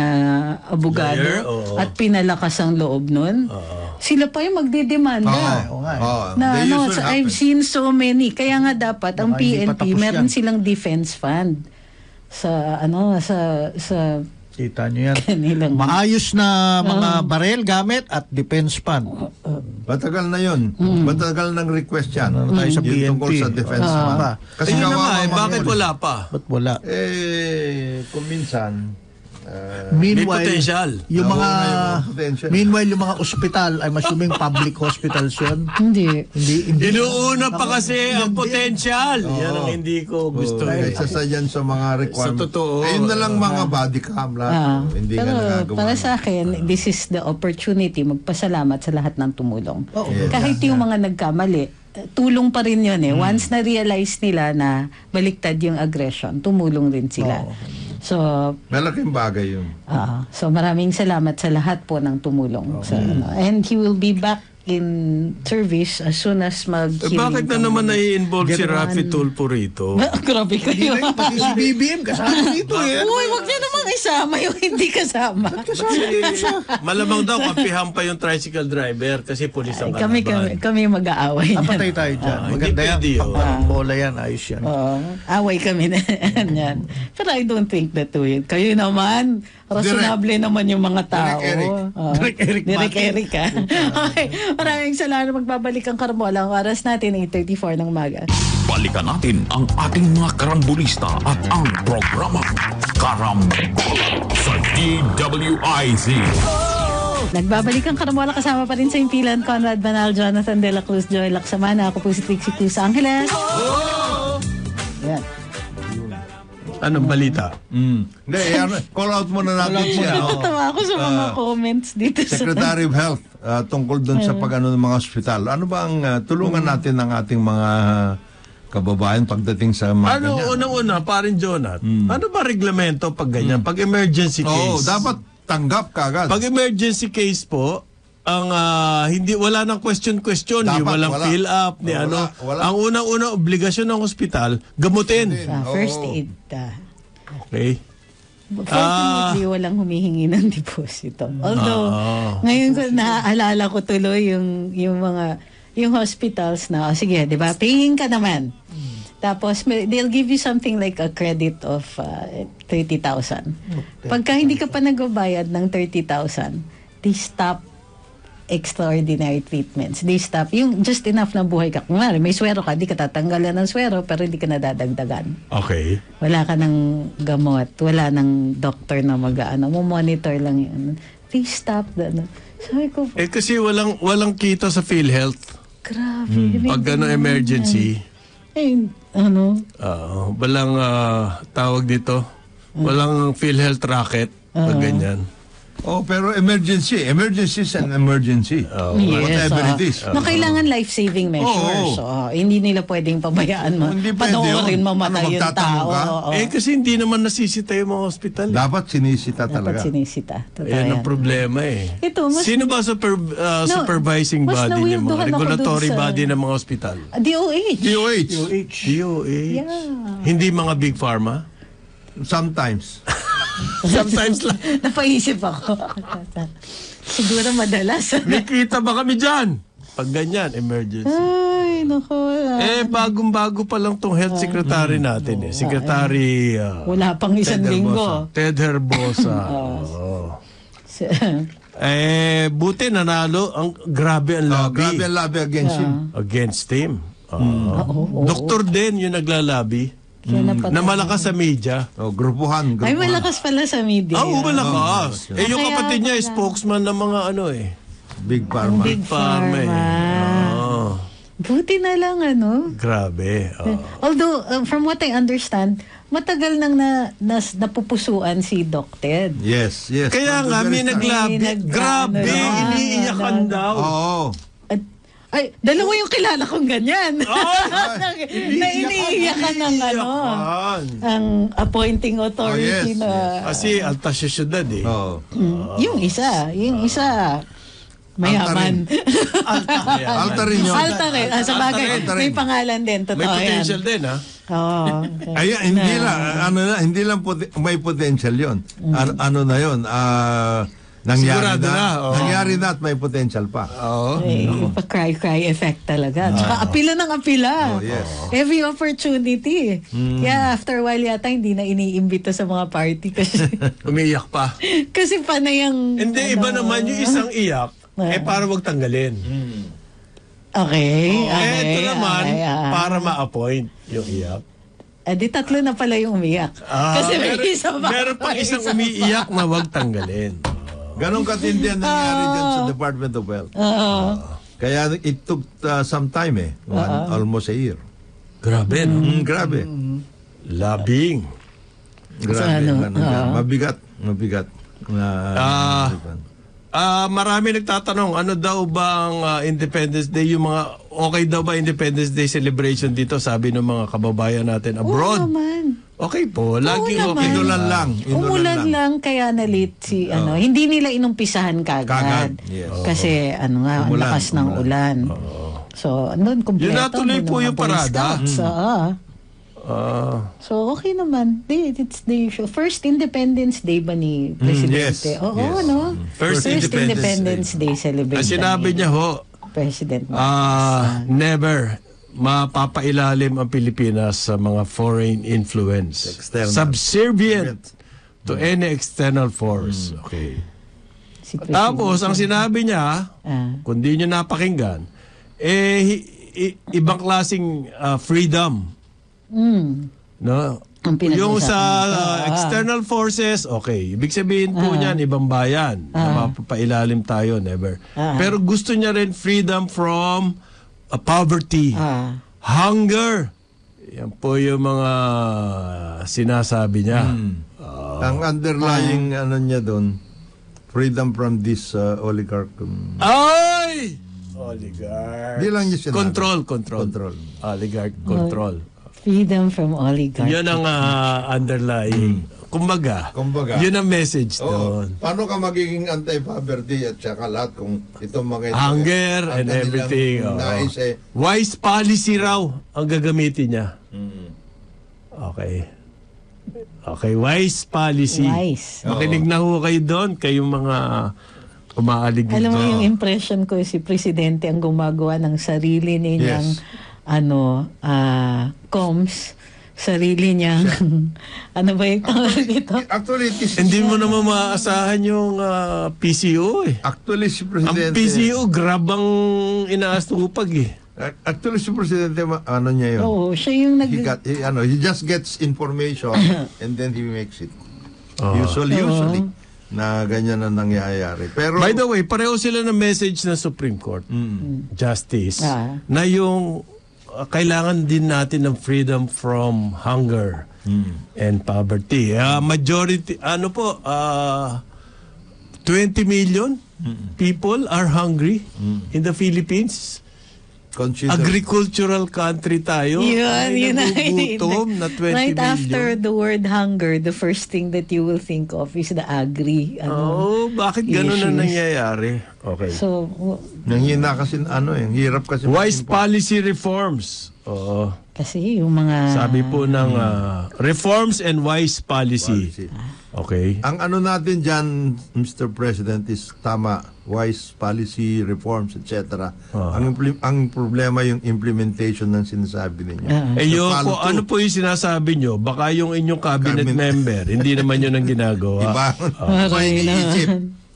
abogado Lawyer, at pinalakas ang loob nun, sila pa yung oo nga eh. Oo, Na the ano, usual so I've seen so many. Kaya nga dapat ang pa PNP meron yan. silang defense fund sa ano sa sa Kita nyo yan. kanilang Maayos na mga barel gamit at defense fund. Matagal na yun. Matagal ng request yan. Ano tayo sa Yung PNP? tungkol sa defense Ah. fund. Ah. Kasi na kawawa nga eh, bakit wala pa? Ba't wala? Eh, kung minsan, Meanwhile, May potential. yung Oo, mga, potential. meanwhile, yung mga ospital, I'm assuming public hospitals yun. Hindi. Hindi, hindi. Inuuna pa kasi ang potential. Yan ang hindi ko gusto. Oh, eh. isa sa yan sa mga requirements. Sa totoo. Ayun na lang mga body cam lang. Ah, hindi ka pero nagagawa. para sa akin, this is the opportunity magpasalamat sa lahat ng tumulong. Oo. Yes. Kahit yung mga nagkamali, tulong pa rin yun eh. Once na-realize nila na baliktad yung aggression, tumulong rin sila. So, Malaking bagay yun. ah, so maraming salamat sa lahat po ng tumulong. Sa, ano. And he will be back in service as soon as mag Eh, bakit na naman nai-involve si Rafi. Tulpo rito? Grabe Hindi kayo. pati si BBM kasama dito eh. Uy, wag niyo namang isama yung hindi kasama. Malamang daw kampihan pa yung tricycle driver kasi pulis ang kami, kami, kami mag-aaway. niyan. Napatay tayo dyan. Ah, hindi Maganda yan. pwede yun. Parang bola yan. Ayos yan. Oo. away kami na yan. Pero I don't think that way. Kayo naman, rationable naman yung mga tao. Direk Eric. Oo. Direk Eric Direk Mati. Eric, ha? okay. Maraming salamat. Magbabalik ang Karmola. Ang oras natin, 8.34 ng umaga. Balikan natin ang ating mga karambulista at ang programa Karambola sa DWIZ. Nagbabalik ang Karmola kasama pa rin sa impilan Conrad Banal, Jonathan De La Cruz, Joy Laksamana. Ako po si Trixie Cruz Angeles. Yan. Anong balita? Mm. Hindi, yan, call out muna natin siya. oh. Natawa ako sa mga Ah, comments dito. sa- Secretary of Health ah, tungkol doon sa pag-ano ng mga ospital. Ano ba ang ah, tulungan natin ng ating mga kababayan pagdating sa mga Ano, ganyan? unang-una, parin Jonat, ano ba reglamento pag ganyan? Pag emergency Oo, case? dapat tanggap kagad. Pag emergency case po, ang ah, hindi wala nang question question, Dapat, yung walang wala. fill up ni Wala, ano. wala. Ang unang-unang obligasyon ng ospital, gamutin. Ah, first aid. ah. Okay? Fortunately, walang humihingi ng deposito. Although, Ah. ngayon ko naaalala ko tuloy yung, yung mga, yung hospitals na, oh, sige, di ba, paying ka naman. Tapos, may- they'll give you something like a credit of uh, 30,000. Pagka hindi ka pa nagbabayad ng 30,000, they stop extraordinary treatments. They stop. Yung just enough na buhay ka. Kung may swero ka, di ka tatanggalan ng swero, pero hindi ka nadadagdagan Okay. wala ka ng gamot, wala ng doctor na mag-ano, mo monitor lang yun. Please stop that. ano. Sabi ko, Eh kasi walang walang kita sa PhilHealth. grabe. may Pag ano ganun. emergency, Eh, ano? ah, walang ah, tawag dito, walang PhilHealth racket pag ganyan. Oh, pero emergency. Emergency is an emergency. Whatever ah. it is. Na kailangan life-saving measures. Oo. Oo, hindi nila pwedeng pabayaan mo. Hindi pwede Panoorin yun. mamatay Ano, yung magtatanong tao. ka? Oo. Eh kasi hindi naman nasisita yung mga ospital. eh. Dapat sinisita Dapat talaga. sinisita. Totoo Ayan ang yan. problema eh. Ito, mas- Sino ba super, ah, No, supervising mas body ng mga ako regulatory dun sa- body ng mga ospital? Ah, DOH. DOH. DOH. Yeah. Hindi mga big pharma? Sometimes. Sometimes lang. Napaisip ako. Siguro madalas. May kita ba kami dyan? Pag ganyan, emergency. Ay, nako. ah. Eh, bagong-bago pa lang tong health secretary natin eh. Secretary ah, Wala pang isang Ted linggo. Ted Herbosa. Oo. Ah. Eh, buti nanalo. Ang grabe ang Oh, lobby grabe ang labi against him. against him. Oo. oo, oo. Doktor din yung naglalabi. Kaya napatay. Na malakas sa media. Oh, grupuhan, grupuhan. Ay, malakas pala sa media. Ah, oo, malakas. Oh, eh, yung kaya kapatid niya, pala. spokesman ng mga ano eh. Big Pharma. Big Pharma eh. Pharma. Oo. Buti na lang, ano. Grabe. Oo. Although, uh, from what I understand, matagal nang na, nas, napupusuan si Doc Ted. Yes, yes. Kaya nga, may naglabi. May nag- Grabe, ano, iniiyakan ano, daw. Oo. Ay, dalawa yung kilala kong ganyan. Ay, na iniiyakan ng ano, Iyakan. ang appointing authority Oh, yes, na... Kasi alta siya syudad eh. Oo. Mm, yung isa, yung isa, mayaman. Alta rin yun. Alta rin. Ah, sa bagay, Alta rin. may pangalan din. Totoo May yan. potential din ha. Oo. Ay, hindi lang, ano na, hindi lang pot- may potential yon. Ano, ano na yon? Ah, nangyari Sigurado na. na, oo. Nangyari na at may potential pa. Oo. Eh, pa-cry-cry effect talaga. Tsaka apila ng apila. Oh, yes. Every opportunity. Kaya after a while yata hindi na iniimbita sa mga party kasi Umiiyak pa. kasi panay ang... Hindi, iba ano, naman yung isang iyak, eh para wag tanggalin. Okay. okay eh, ito naman, okay, ah. para ma-appoint yung iyak. Ah, di tatlo na pala yung umiyak. Kasi may isa pa. meron pang isang umiiyak na wag tanggalin. Ganon katindi ang nangyari dyan sa Department of Health. Kaya it took uh, some time eh. One, almost a year. Grabe, no? Mm, grabe. Labing. Grabe. ano, Ganun yan. Mabigat. Mabigat. Na- Ah. Ah, marami nagtatanong, ano daw bang ah, Independence Day, yung mga, okay daw ba Independence Day celebration dito, sabi ng mga kababayan natin Oo abroad? naman. Okay po, laging Oo okay. Inulan lang. Inulan Umulan lang. lang. kaya na late si ano. Hindi nila inumpisahan kagad. Kagad, yes. Kasi ano nga, ang Umulan, lakas ng ulan. So, andun kompleto. Yun natuloy po yung parada. Scouts, oo. Ah, So, okay naman. Di, it's the first Independence Day ba ni Presidente? yes, Oo, yes. no? First Independence Day, celebration. ang sinabi ni niya ho, President. ah, never mapapailalim ang Pilipinas sa mga foreign influence. External. Subservient to any external force. Okay. si President. Tapos, ang sinabi niya, Ah. kung di nyo napakinggan, eh, hi- i- ibang klaseng ah, freedom. Mm. No? Ang Yung sa ah. external forces, okay. Ibig sabihin po niyan, ibang bayan. Na mapapailalim tayo, never. Ah. Pero gusto niya rin freedom from ah, poverty, Ah. hunger. Yan po yung mga sinasabi niya. Ang underlying ano niya doon, freedom from this uh, oligarch. um, Ay! Oligarch. Di lang niya sinabi. Control, control. Control. Oligarch control. Freedom from oligarchy. Yun ang ah, underlying. Kumbaga, Kumbaga. yun ang message Oo. doon. Paano ka magiging anti-poverty at saka lahat kung itong mga ito, Hunger ang and kanilang everything. oo. Nais eh. Wise policy raw ang gagamitin niya. Mm. Okay. Okay, wise policy. Wise. Makinig na ho kayo doon, kayong mga umaalig Alam mo dito. yung impression ko si presidente ang gumagawa ng sarili niyang Yes. ano ah comms sarili niyang ano ba yung tawag dito? Actually, it is, Hindi mo naman maaasahan yung ah, PCO eh. actually si Ang Presidente, PCO, grab ang inaastupag eh. actually si Presidente, ano niya yun? Oo, siya yung nag He got, he, ano, he just gets information and then he makes it. Ah. Usually, usually, na ganyan ang nangyayari. Pero, By the way, pareho sila ng message ng Supreme Court, Justice, Ah. na yung uh, kailangan din natin ng freedom from hunger and poverty. Ah, majority, ano po, ah, 20 million people are hungry in the Philippines. Consider, Agricultural country tayo. Yun, Ay, yun na- nagugutom na 20 Right million. after the word hunger, the first thing that you will think of is the agri. Ano. Oh, bakit ganun na issues. nangyayari? Okay. So, nanghina kasi, ano eh, hirap kasi. Wise policy reforms. Oo. kasi yung mga... Sabi po ng ah, reforms and wise policy. Policy. Okay. Ang ano natin dyan, Mr. President, is tama, wise policy, reforms, etc. Ah. Ang, ang problema yung implementation ng sinasabi ninyo. Ah. Eh yung po, ano po yung sinasabi nyo? Baka yung inyong cabinet, Cabinet. member, hindi naman yun ang ginagawa. Iba, Ah. iba iniisip.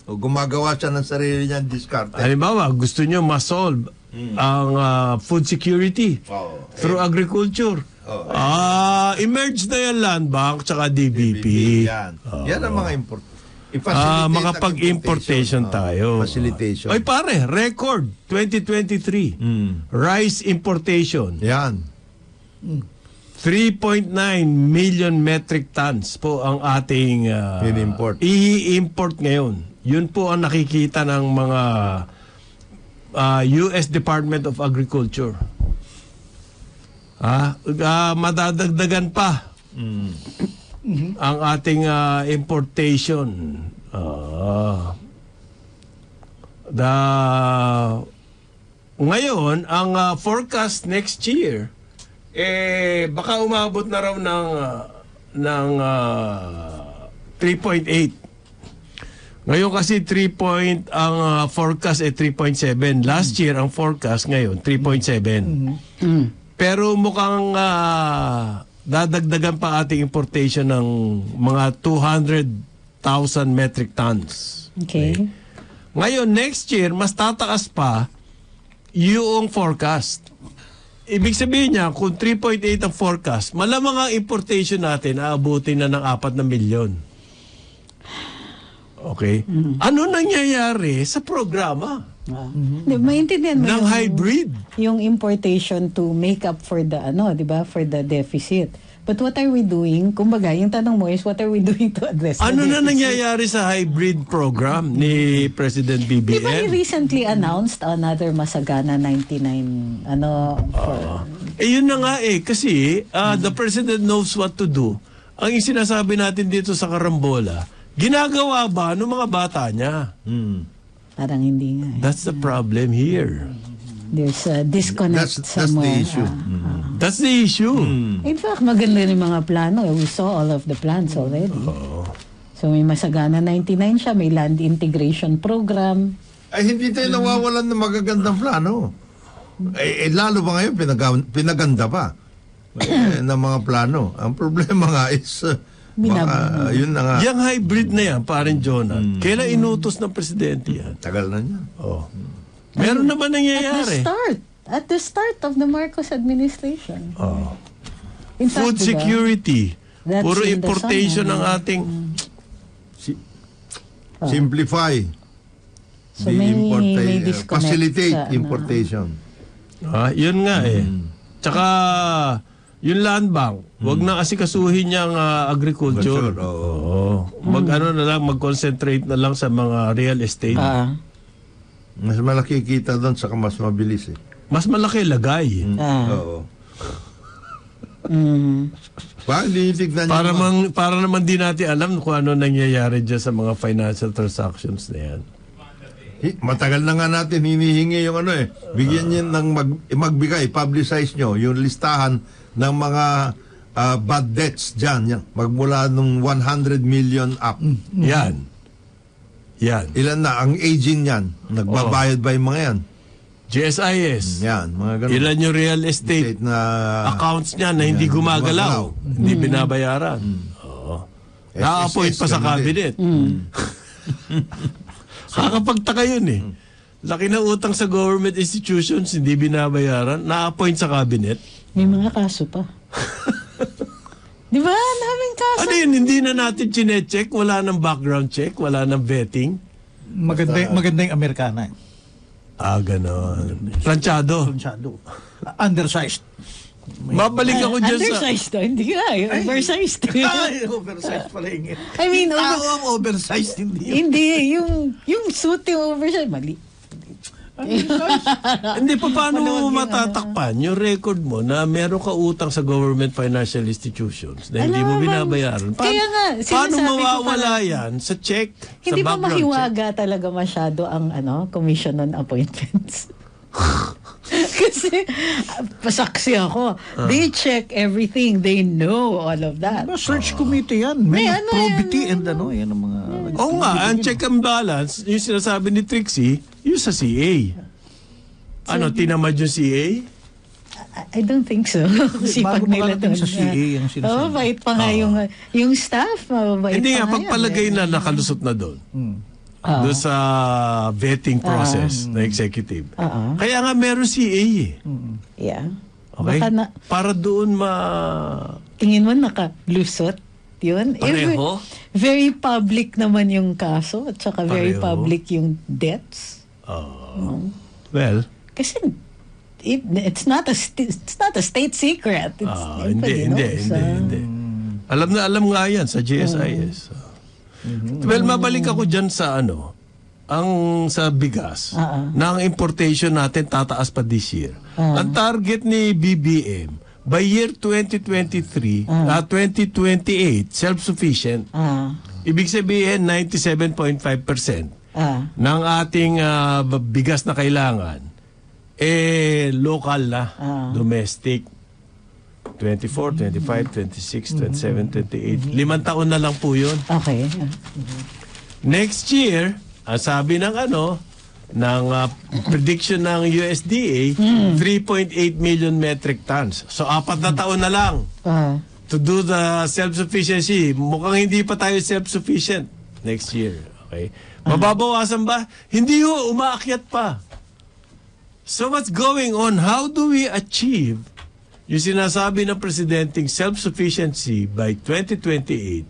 O gumagawa siya ng sarili niyang diskarte. Halimbawa, gusto nyo ma-solve ang ah, food security Oo. through agriculture. Oh. Ah, emerge na yan land bank tsaka DBP. Yan. Yan ang mga import. Ah, makapag-importation importation. tayo. Oh, facilitation. Oy pare, record 2023. Mm. Rice importation. Yan. 3.9 million metric tons po ang ating ah, In-import. i-import ngayon. Yun po ang nakikita ng mga ah, US Department of Agriculture. Ah, ah, madadagdagan pa ang ating ah, importation. Ah. the ngayon ang ah, forecast next year eh baka umabot na raw ng ah, ng ah, 3.8 ngayon kasi 3 point ang ah, forecast ay 3.7 last year ang forecast ngayon 3.7 pero mukhang ah, dadagdagan pa ating importation ng mga 200,000 metric tons Okay. ngayon, next year, mas tataas pa yung forecast. ibig sabihin niya, kung 3.8 ang forecast, malamang ang importation natin aabutin na ng 4 na milyon. Okay? Ano nangyayari sa programa Di, maintindihan mo ng yung, hybrid? yung importation to make up for the ano, 'di ba? For the deficit. But what are we doing? Kumbaga, yung tanong mo is what are we doing to address the Ano na nangyayari sa hybrid program ni President Di ba he BBM? recently announced another Masagana 99 ano for, Eh yun na nga eh, kasi ah, the President knows what to do. Ang sinasabi natin dito sa Karambola, ginagawa ba ng mga bata niya? Hmm. Parang hindi nga. eh. That's the problem here. There's a disconnect That's, that's somewhere. the issue. Ah. Mm. That's the issue. In fact, maganda rin mga plano. We saw all of the plans already. So may Masagana 99 siya, may land integration program. Ay, hindi tayo nawawalan ng magagandang plano. Eh, eh, lalo ba ngayon, pinag- pinaganda pa eh, ng mga plano. Ang problema nga is, uh, Binab- baka, yun na nga, Yang hybrid na yan, parin Jonah, kailan inutos ng presidente yan? tagal na niya. Oh. Meron naman At the nangyayari. start. At the start of the Marcos administration. Oh. In fact, Food diba, security. That's Puro importation sun, ng ano? ating... Simplify. So the may- importa- may uh, disconnect facilitate sa, ano. importation. Ah, yun nga eh. Tsaka, yung land bank, wag na kasi kasuhin niyang ah, agriculture. Culture, oo. Oo. Mag ano na lang, mag-concentrate na lang sa mga real estate. Ah, Mas malaki kita doon, saka mas mabilis eh. Mas malaki lagay. ah, Oo. mm, Pa, niyo Para, naman. mang, para naman di natin alam kung ano nangyayari dyan sa mga financial transactions na yan. Hi- Matagal na nga natin hinihingi yung ano eh. Bigyan niyo ng mag, magbigay, publicize nyo yung listahan ng mga ah, bad debts dyan. Yan. Magmula nung 100 million up. Yan. Yan. Ilan na ang aging yan? Nagbabayad ba yung mga yan? GSIS. Yan, mga ganun. Ilan yung real estate State na accounts niya na hindi Yan, gumagalaw, gumagalaw. hindi binabayaran. Oo. Na-appoint pa sa cabinet. Kakapagtaka yun eh. Laki na utang sa government institutions, hindi binabayaran, na-appoint sa cabinet. May mga kaso pa. Di ba? Daming kaso. Ano yun, hindi na natin chinecheck, wala nang background check, wala nang vetting. Maganda, maganda yung Amerikana. eh. Ah, ganon. Planchado. Masyado. Undersized. Babalik ako dyan sa... Undersized to. Hindi nga. eh. Oversized. Ay, oversized pala yung... I mean, Tao over, ang oversized, hindi yung... hindi. Yung, yung suit yung oversized. Mali. Hindi pa paano Maluwag mo yung matatakpan yung record mo na meron ka utang sa government financial institutions na hindi mo binabayaran. kaya nga, paano mawawala yan sa check? Hindi sa pa background check? mahiwaga talaga masyado ang ano commission on appointments. Kasi pasaksi ako. Ah. They check everything. They know all of that. Diba, search committee yan. May, May ano probity yan, and ano, yan ang mga... Oo nga, ang check and balance, yung sinasabi ni Trixie, yung sa CA. Ano, tinamad yung CA? I, I don't think so. Sipag Bago nila makarating doon. sa CA yung sinasabi. Oo, mabait pa nga yung, yung staff. Mabait Hindi nga, pagpalagay eh. na nakalusot na doon. Ah. Doon sa vetting process na executive. Ah. Kaya nga meron CA eh. Yeah. Okay? Baka na, Para doon ma... tingin mo nakalusot yun. Eh, Pareho? very public naman yung kaso at saka very Pareho? public yung debts. Well, Kasi it, it's not a it's not a state secret. It's, ah, hindi, hindi, knows, hindi, ah. hindi. Alam na alam nga yan sa GSIS. Well, mabalik ako dyan sa ano, ang sa bigas, ah. na ang importation natin tataas pa this year. Ang target ni BBM, by year 2023, ah, 2028, self-sufficient. Ah, Ibig sabihin, 97.5% ah, ng ating ah, bigas na kailangan, eh, local na, Ah. domestic. 24, 25, 26, 27, 28. Limang taon na lang po yun. okay. Next year, ang sabi ng ano, ng ah, prediction ng USDA, 3.8 million metric tons. So, apat na taon na lang Ah, to do the self-sufficiency. Mukhang hindi pa tayo self-sufficient next year. Okay? Mababawasan ba? Hindi ho, umaakyat pa. So what's going on? How do we achieve yung sinasabi ng presidenteng self-sufficiency by 2028?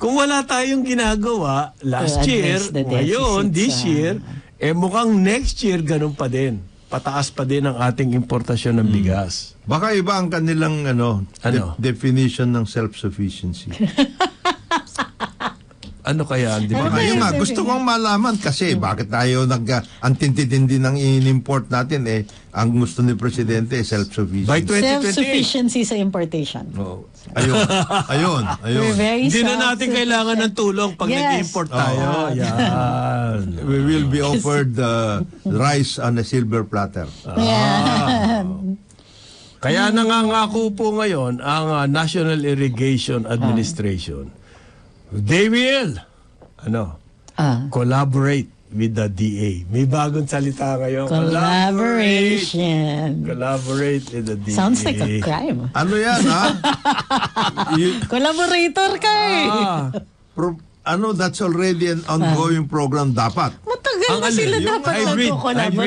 Kung wala tayong ginagawa last year, ngayon, this ah. year, eh mukhang next year ganun pa din. Pataas pa din ang ating importasyon ng bigas. Baka iba ang kanilang ano, Ano? de- definition ng self-sufficiency. Ano kaya? Di ba? Ano nga, gusto kong malaman kasi bakit tayo nag ang tintindi ng in-import natin eh ang gusto ni presidente eh, self-sufficient. By 2028. Self-sufficiency sa importation. Oo. Ayun. Ayun. Ayun. We're very Hindi na natin kailangan ng tulong pag Yes. nag-import tayo. Yan. We will be offered uh, rice on a silver platter. Yeah. Kaya nangangako po ngayon ang uh, National Irrigation Administration. They will ano, Ah. collaborate with the DA. May bagong salita ngayon. Collaboration. Collaborate with the DA. Sounds like a crime. Ano yan ha? You- Collaborator ka eh. Ah, pro- ano, that's already an ongoing program dapat. Matagal Ang na sila Yung dapat hybrid,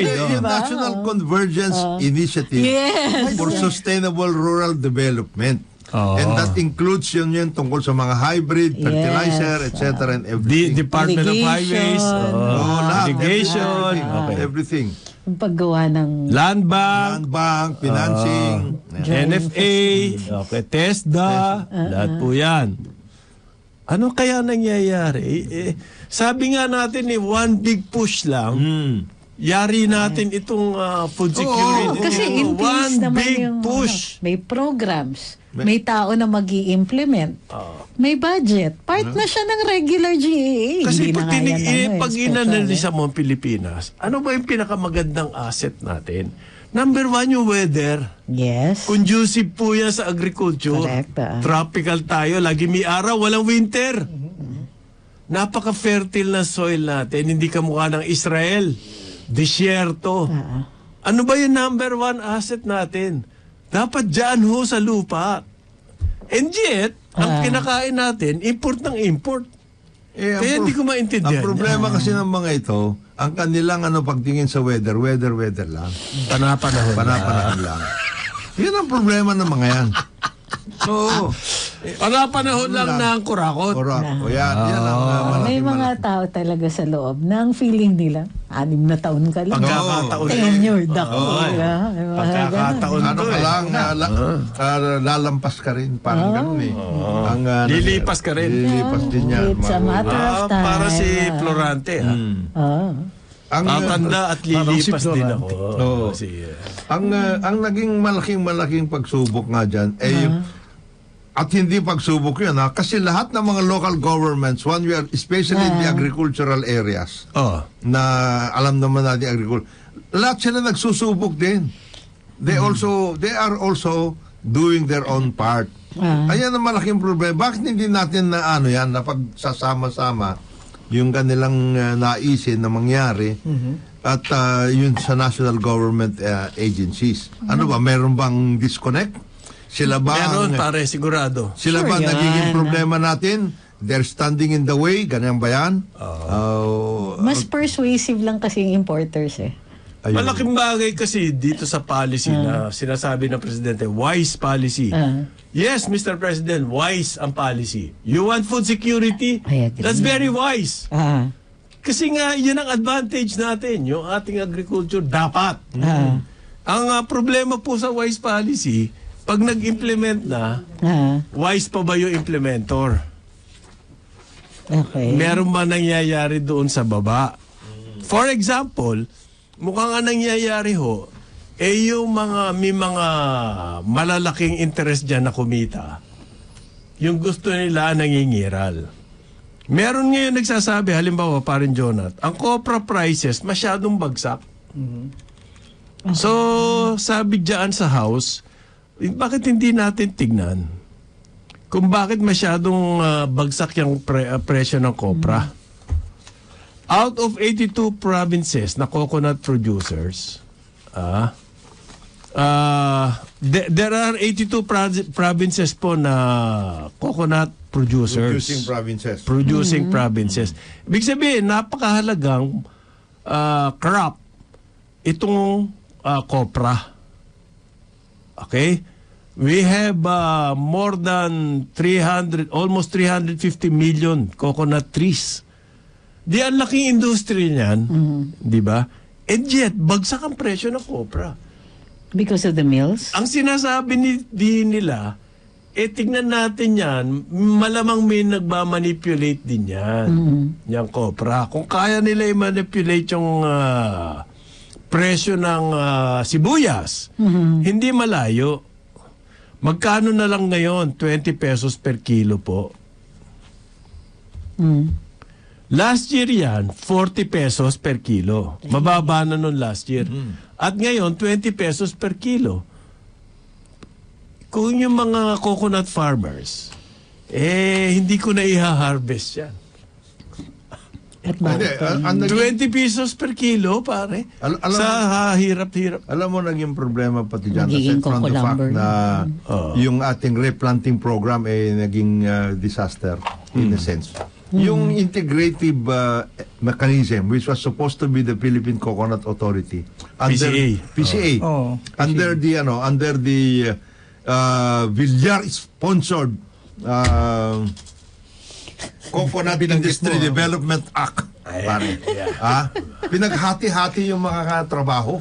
di Yung ba? National Convergence Initiative Yes. for Sustainable Rural Development. Oo. And that includes yun yun tungkol sa mga hybrid, fertilizer, Yes. etc. and the everything. Department of Irrigation. Highways, oh, Oo, lahat. irrigation, Everything. okay. Everything. Yung paggawa ng land bank, Land bank, financing. NFA, okay, TESDA, lahat po yan. Ano kaya nangyayari? Eh, sabi nga natin eh, one big push lang, Hmm. Yari natin itong ah, food security. kasi in one place naman big yung push. ano, may programs, may tao na mag implement may budget. Part na siya ng regular GAA. Kasi Hindi pag, nga tinig, yan, eh, ano, eh, pag special, inanalisa eh. mo ang Pilipinas, ano ba yung pinakamagandang asset natin? Number one, yung weather. Yes. Conducive po yan sa agriculture. Correct, ah. Tropical tayo. Lagi may araw, walang winter. Napaka-fertile na soil natin. Hindi kamukha ng Israel. Disyerto. Ah. Ano ba yung number one asset natin? Dapat dyan ho sa lupa. And yet, ang Ah. kinakain natin, import ng import. Eh, Kaya hindi ko maintindihan. Ang problema kasi ng mga ito, ang kanilang ano pagtingin sa weather, weather, weather lang. Panapanahon. Panapanahon lang. Yan ang problema ng mga yan. Oo. Panapanahon lang na ang kurakot. O yan, yan ang uh, May malaking mga malaki. tao talaga sa loob na ang feeling nila, anim na taon ka lang. Pagkakataon. Tenured ako. May mga Pagkakataon Ano to ka eh. lang, uh, la, uh, lalampas ka rin. Parang ganun eh. Ang, uh, Lilipas ka rin. Lilipas din yan. It's a matter of Ah, time. para si Florante. Ha? Ah. Ang, uh, Tatanda at lilipas din ako. Oo. Si, uh, ang, uh, ang naging malaking malaking pagsubok nga dyan, eh, yung- at hindi pagsubok yun ha, kasi lahat ng mga local governments, one we are, especially in the agricultural areas, oh. na alam naman natin agriculture. Lahat sila nagsusubok din. They also they are also doing their own part. Ah. Ayan ang malaking problema. Bakit hindi natin na ano yan, na pagsasama-sama yung kanilang uh, naisin na mangyari at uh, yun sa national government uh, agencies. Ano ba, meron bang disconnect? Sila ba Meron ang- pare, sigurado. sila Sure ba yan. nagiging problema natin? They're standing in the way, ganyan ba yan? Uh, Mas persuasive lang kasi yung importers eh. Ayun. Malaking bagay kasi dito sa policy na sinasabi ng Presidente, wise policy. Ah. Yes, Mr. President, wise ang policy. You want food security? I agree. That's very wise. Ah. Kasi nga, yun ang advantage natin. Yung ating agriculture, dapat. Ah. Ang ah, problema po sa wise policy, pag nag-implement na, Ah. wise pa ba yung implementor? Okay. Meron ba nangyayari doon sa baba? For example, mukhang ang nangyayari ho, eh yung mga, may mga malalaking interest dyan na kumita, yung gusto nila nangingiral. Meron ngayon nagsasabi, halimbawa, parin Jonat, ang copra prices masyadong bagsak. So, sabi dyan sa house, bakit hindi natin tignan kung bakit masyadong ah, bagsak yung pre- ah, presyo ng kopra? Out of 82 provinces na coconut producers, ah, ah, the- there are 82 pro- provinces po na coconut producers Producing provinces. producing provinces. Ibig sabihin, napakahalagang ah, crop itong ah, copra. Okay? We have ah, more than 300, almost 350 million coconut trees. Di ang laking industry niyan, di ba? And yet, bagsak ang presyo ng copra. Because of the mills? Ang sinasabi ni, di nila, eh tignan natin yan, malamang may nagmamanipulate din yan. Yung copra. Kung kaya nila i-manipulate yung ah, presyo ng ah, sibuyas, hindi malayo. Magkano na lang ngayon? 20 pesos per kilo po. Mm. Last year yan, 40 pesos per kilo. Mababa na nun last year. At ngayon, 20 pesos per kilo. Kung yung mga coconut farmers, eh, hindi ko na iha-harvest yan. At bakit? al- ang naging- 20 pesos per kilo, pare. Al- alam- sa ha, hirap-hirap. Alam mo, naging problema pati dyan. Nagiging from the fact na Oo. yung ating replanting program ay naging uh, disaster in a sense. Yung integrative uh, mechanism which was supposed to be the Philippine Coconut Authority under PCA. PCA Oh, under the ano under the uh, Villar sponsored uh, Coconut Industry Development Act. Pare. Ah, pinaghati-hati yung mga trabaho.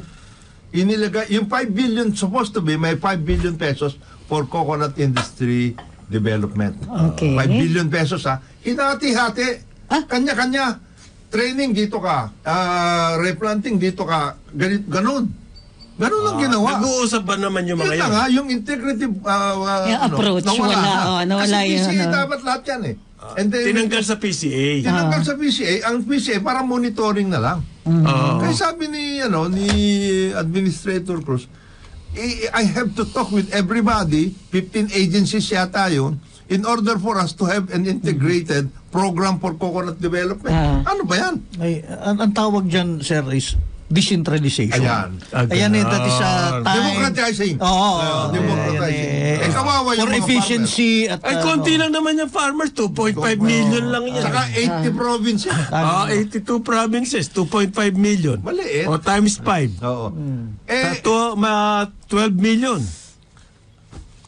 Inilagay, yung 5 billion supposed to be, may 5 billion pesos for coconut industry development. Okay. 5 billion pesos ha. Hinati-hati. Ah. Kanya-kanya. Training dito ka. ah, replanting dito ka. Ganit, ganun. Ganun ang ginawa. Nag-uusap ba naman yung mga Yun yan? nga, yung integrative uh, uh, Yung approach, wala, oh, nawala Kasi yung PCA ano. dapat lahat yan eh. And then, Tinanggal sa PCA. tinanggal sa PCA, ang PCA para monitoring na lang. Oo. Kaya sabi ni ano ni Administrator Cruz, I, I have to talk with everybody, 15 agencies yata yun, in order for us to have an integrated program for coconut development. Ah. Ano ba yan? Ay, ang, ang tawag dyan, sir, is decentralization. Ayan. Ah, Ayan eh, that is a time. Democratizing. Oo. Yeah, democratizing. Ayan, Eh, kawawa yung For mga efficiency at... Ay, ano, konti lang naman yung farmers. 2.5 million lang yan. Saka 80 provinces. Ah, 82 provinces, 2.5 million. Maliit. O times 5. Oo. Eh, Eh, to, ma 12 million.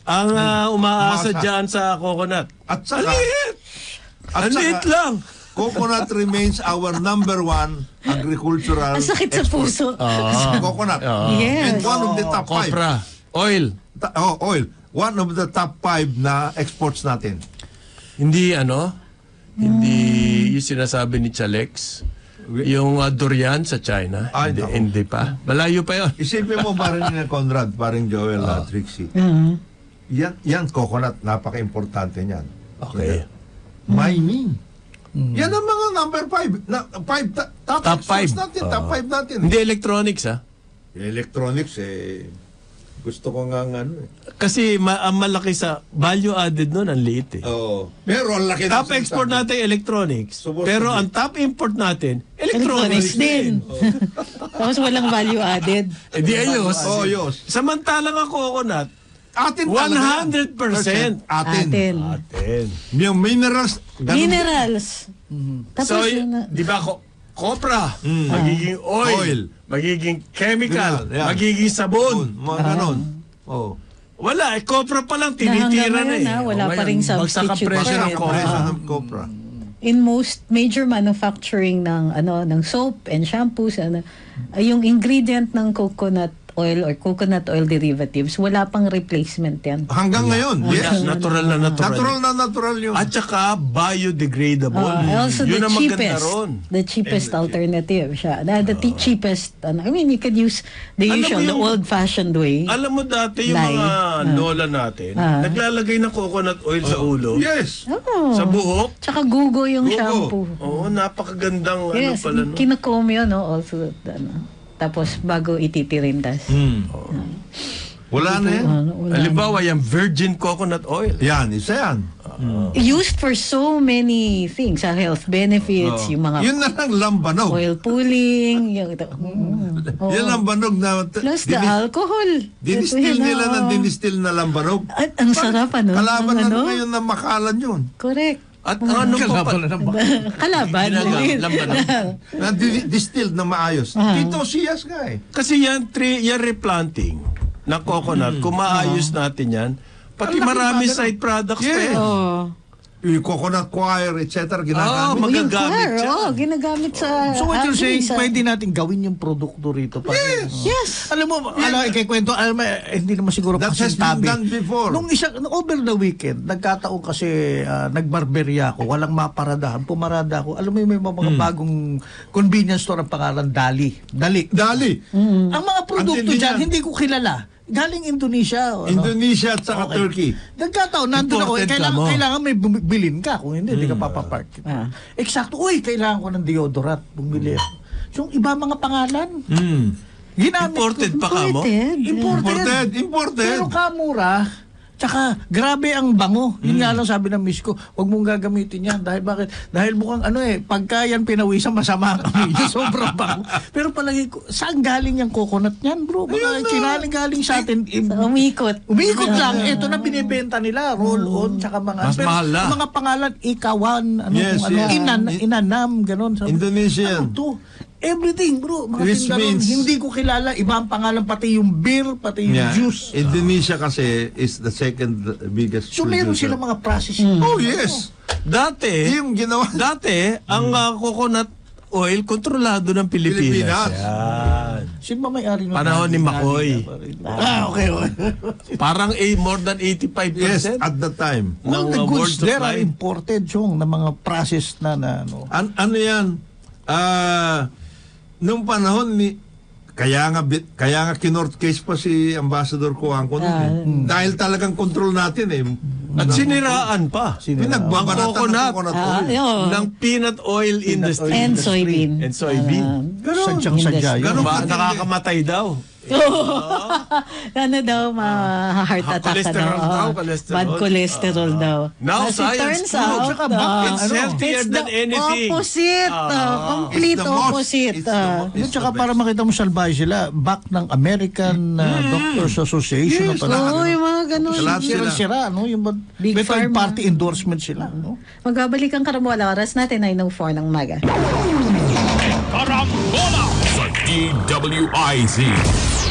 Ang ah, umaasa Umasa. dyan sa coconut. at saka, Maliit! at Ang liit saka, lang. coconut remains our number one agricultural Ang sakit sa export. puso. coconut. Yes. And one of the top five. Copra. Oil. Ta- oh, oil. One of the top five na exports natin. Hindi ano, hindi yung sinasabi ni Chalex. Yung ah, durian sa China. Ay, hindi, hindi pa. Malayo pa yun. Isipin mo parang ni Conrad, parang Joel uh, Trixie. Yan, yan, coconut, napaka-importante niyan. Okay. Mining. Yan ang mga number five. Na, five ta- top, Top exports five. natin, top Oo. five natin. Hindi electronics ha. Electronics, eh, gusto ko nga ng ano eh. Kasi ma- ang malaki sa value added nun, ang liit eh. Oo. Pero ang laki ng Top export sinasabi. natin electronics. Supposed pero ang top import natin, Electronics electronics, din. Tapos walang value added. Eh di ayos. Oo, yos. Samantalang ang coconut, Atin talaga. 100%. Atin. Atin. atin. Yung minerals. ganun. Minerals. Tapos so, yun na- di ba, ko, copra, magiging oil, Oil. magiging chemical, yan. magiging sabon. Mga ganon. Oo. Wala, eh, copra pa lang, Na hanggang tinitira na ngayon, eh. ah, wala O, pa ngayon, ring bagsak ang substitute presyo pa ng rin. copra. Presyo Ah. ng copra. in most major manufacturing ng ano ng soap and shampoos ano ay yung ingredient ng coconut oil or coconut oil derivatives wala pang replacement yan Hanggang ngayon, yes. Natural na natural. Natural na natural yun. At saka biodegradable. Uh, also Yun the ang maganda cheapest ron. the cheapest alternative siya the, the t- cheapest ano, I mean you could use the Alam mo usual the yung- old fashioned way Alam mo dati yung Lye. mga Ah. lola natin, Ah. naglalagay ng coconut oil sa ulo, Yes. oh. sa buhok. tsaka gugo yung Gugo. shampoo Oo, napakagandang ano yes pala. No? kinakomb yun no also ano tapos bago ititirindas Hmm. Wala na yan. Ano, wala Halimbawa, yung virgin coconut oil. Yan, isa yan. used for so many things, sa health benefits, yung mga Yun na lang lambanog. oil pooling, yung ito. Mm. Oo. Yan ang banog na... Plus the dinis- alcohol. Dinistil nila ng dinistil na lambanog. At ang sarap ano. Kalaban ang na ano? ngayon na makalan yun. Correct. At ang ano pa Kalaban pa, na naman. Kalaban. Ginagawa- laban. Na di- distilled na maayos. Tito Siyas nga eh. kasi yan, tree, yan replanting na coconut, kung maayos natin yan, pati laki marami side products pa Yes. yan. Oh. Yung coconut choir, etc. Ginagamit. Yung Magagamit siya. oh, ginagamit sa... So what you're saying, sa- pwede natin gawin yung produkto rito. Yes! Yes. Alam mo, ano, ikikwento, alam mo, eh, hindi naman siguro That has been done before. Nung isa, nung over the weekend, nagkataon kasi uh, nagbarberya ako, walang maparadahan, pumarada ako. Alam mo yung may mga, mga bagong convenience store ang pangalan Dali. Dali. Dali. Mm. Ang mga produkto dyan, hindi ko kilala. Galing Indonesia. o ano. Indonesia at saka Okay. Turkey. Nagkataon, nandun ako. Eh, kailangan, mo. kailangan may bumibilin ka. Kung hindi, hindi ka papapark. Ah. Eksakto. Uy, kailangan ko ng deodorant. Bumili ako. So, yung iba mga pangalan. Mm. Ginamit Imported ko. pa ka mo? Imported. Imported. Imported, imported. Pero kamura. Tsaka, grabe ang bango. Yun Hmm. nga lang sabi ng miss ko, huwag mong gagamitin yan. Dahil bakit? Dahil mukhang ano eh, pagka yan pinawisan, masama niya. Sobrang bango. Pero palagi ko, saan galing yung coconut niyan, bro? Baka kinaling-galing sa atin. im- So, umikot. Umikot lang. Ito na binibenta nila. Roll-on, tsaka mga... Mas pero mahal na. Mga pangalan, ikawan, ano, Yes, kung ano, yes. inan, inanam, ganon. Sabi, Indonesian. Ano to? Everything, bro. Mga Which tindaron. means- Hindi ko kilala. Iba ang pangalan, pati yung beer, pati yung Yeah. juice. Indonesia kasi is the second biggest So meron producer. silang mga processing. Oh, yes. Dati, Yung ginawa. dati, ang ah, coconut oil kontrolado ng Pilipinas. Pilipinas. Yan. Sino ba may-ari ng Panahon ni Makoy. Ah, okay. okay. Parang a, more than 85% Yes, at that time. All ng the uh, goods there are supply. imported, Chong, na mga processed na, na ano. An- ano yan? Ah, nung panahon ni kaya nga bit, kaya nga kinort case pa si Ambassador Kuangko noon. eh. Dahil talagang control natin eh. At siniraan pa. Coconut. ng coconut Ah, oil. yun. ng peanut oil industry. And soybean. And soybean. Ah, Sadyang-sadya yun. Ganun ba? matindi. Nakakamatay daw. ano daw, ma-heart Ah, attack ka cholesterol daw. daw, Oh, cholesterol. Bad cholesterol daw. Now, As it science turns proves. out, ah, bakit? It's Ano? healthier it's than the anything. opposite. ah, complete It's the most- opposite. it's the it's para makita mo salbahe sila, back ng American uh, Doctors Association. Yes, na pala. Oo, yung mga ganun. Lahat sila. Sira-sira, no? Yung Big may third Pharma. party endorsement sila, no? Magbabalik ang karambola. Oras natin ay 9.04 ng maga. Karambola sa DWIZ.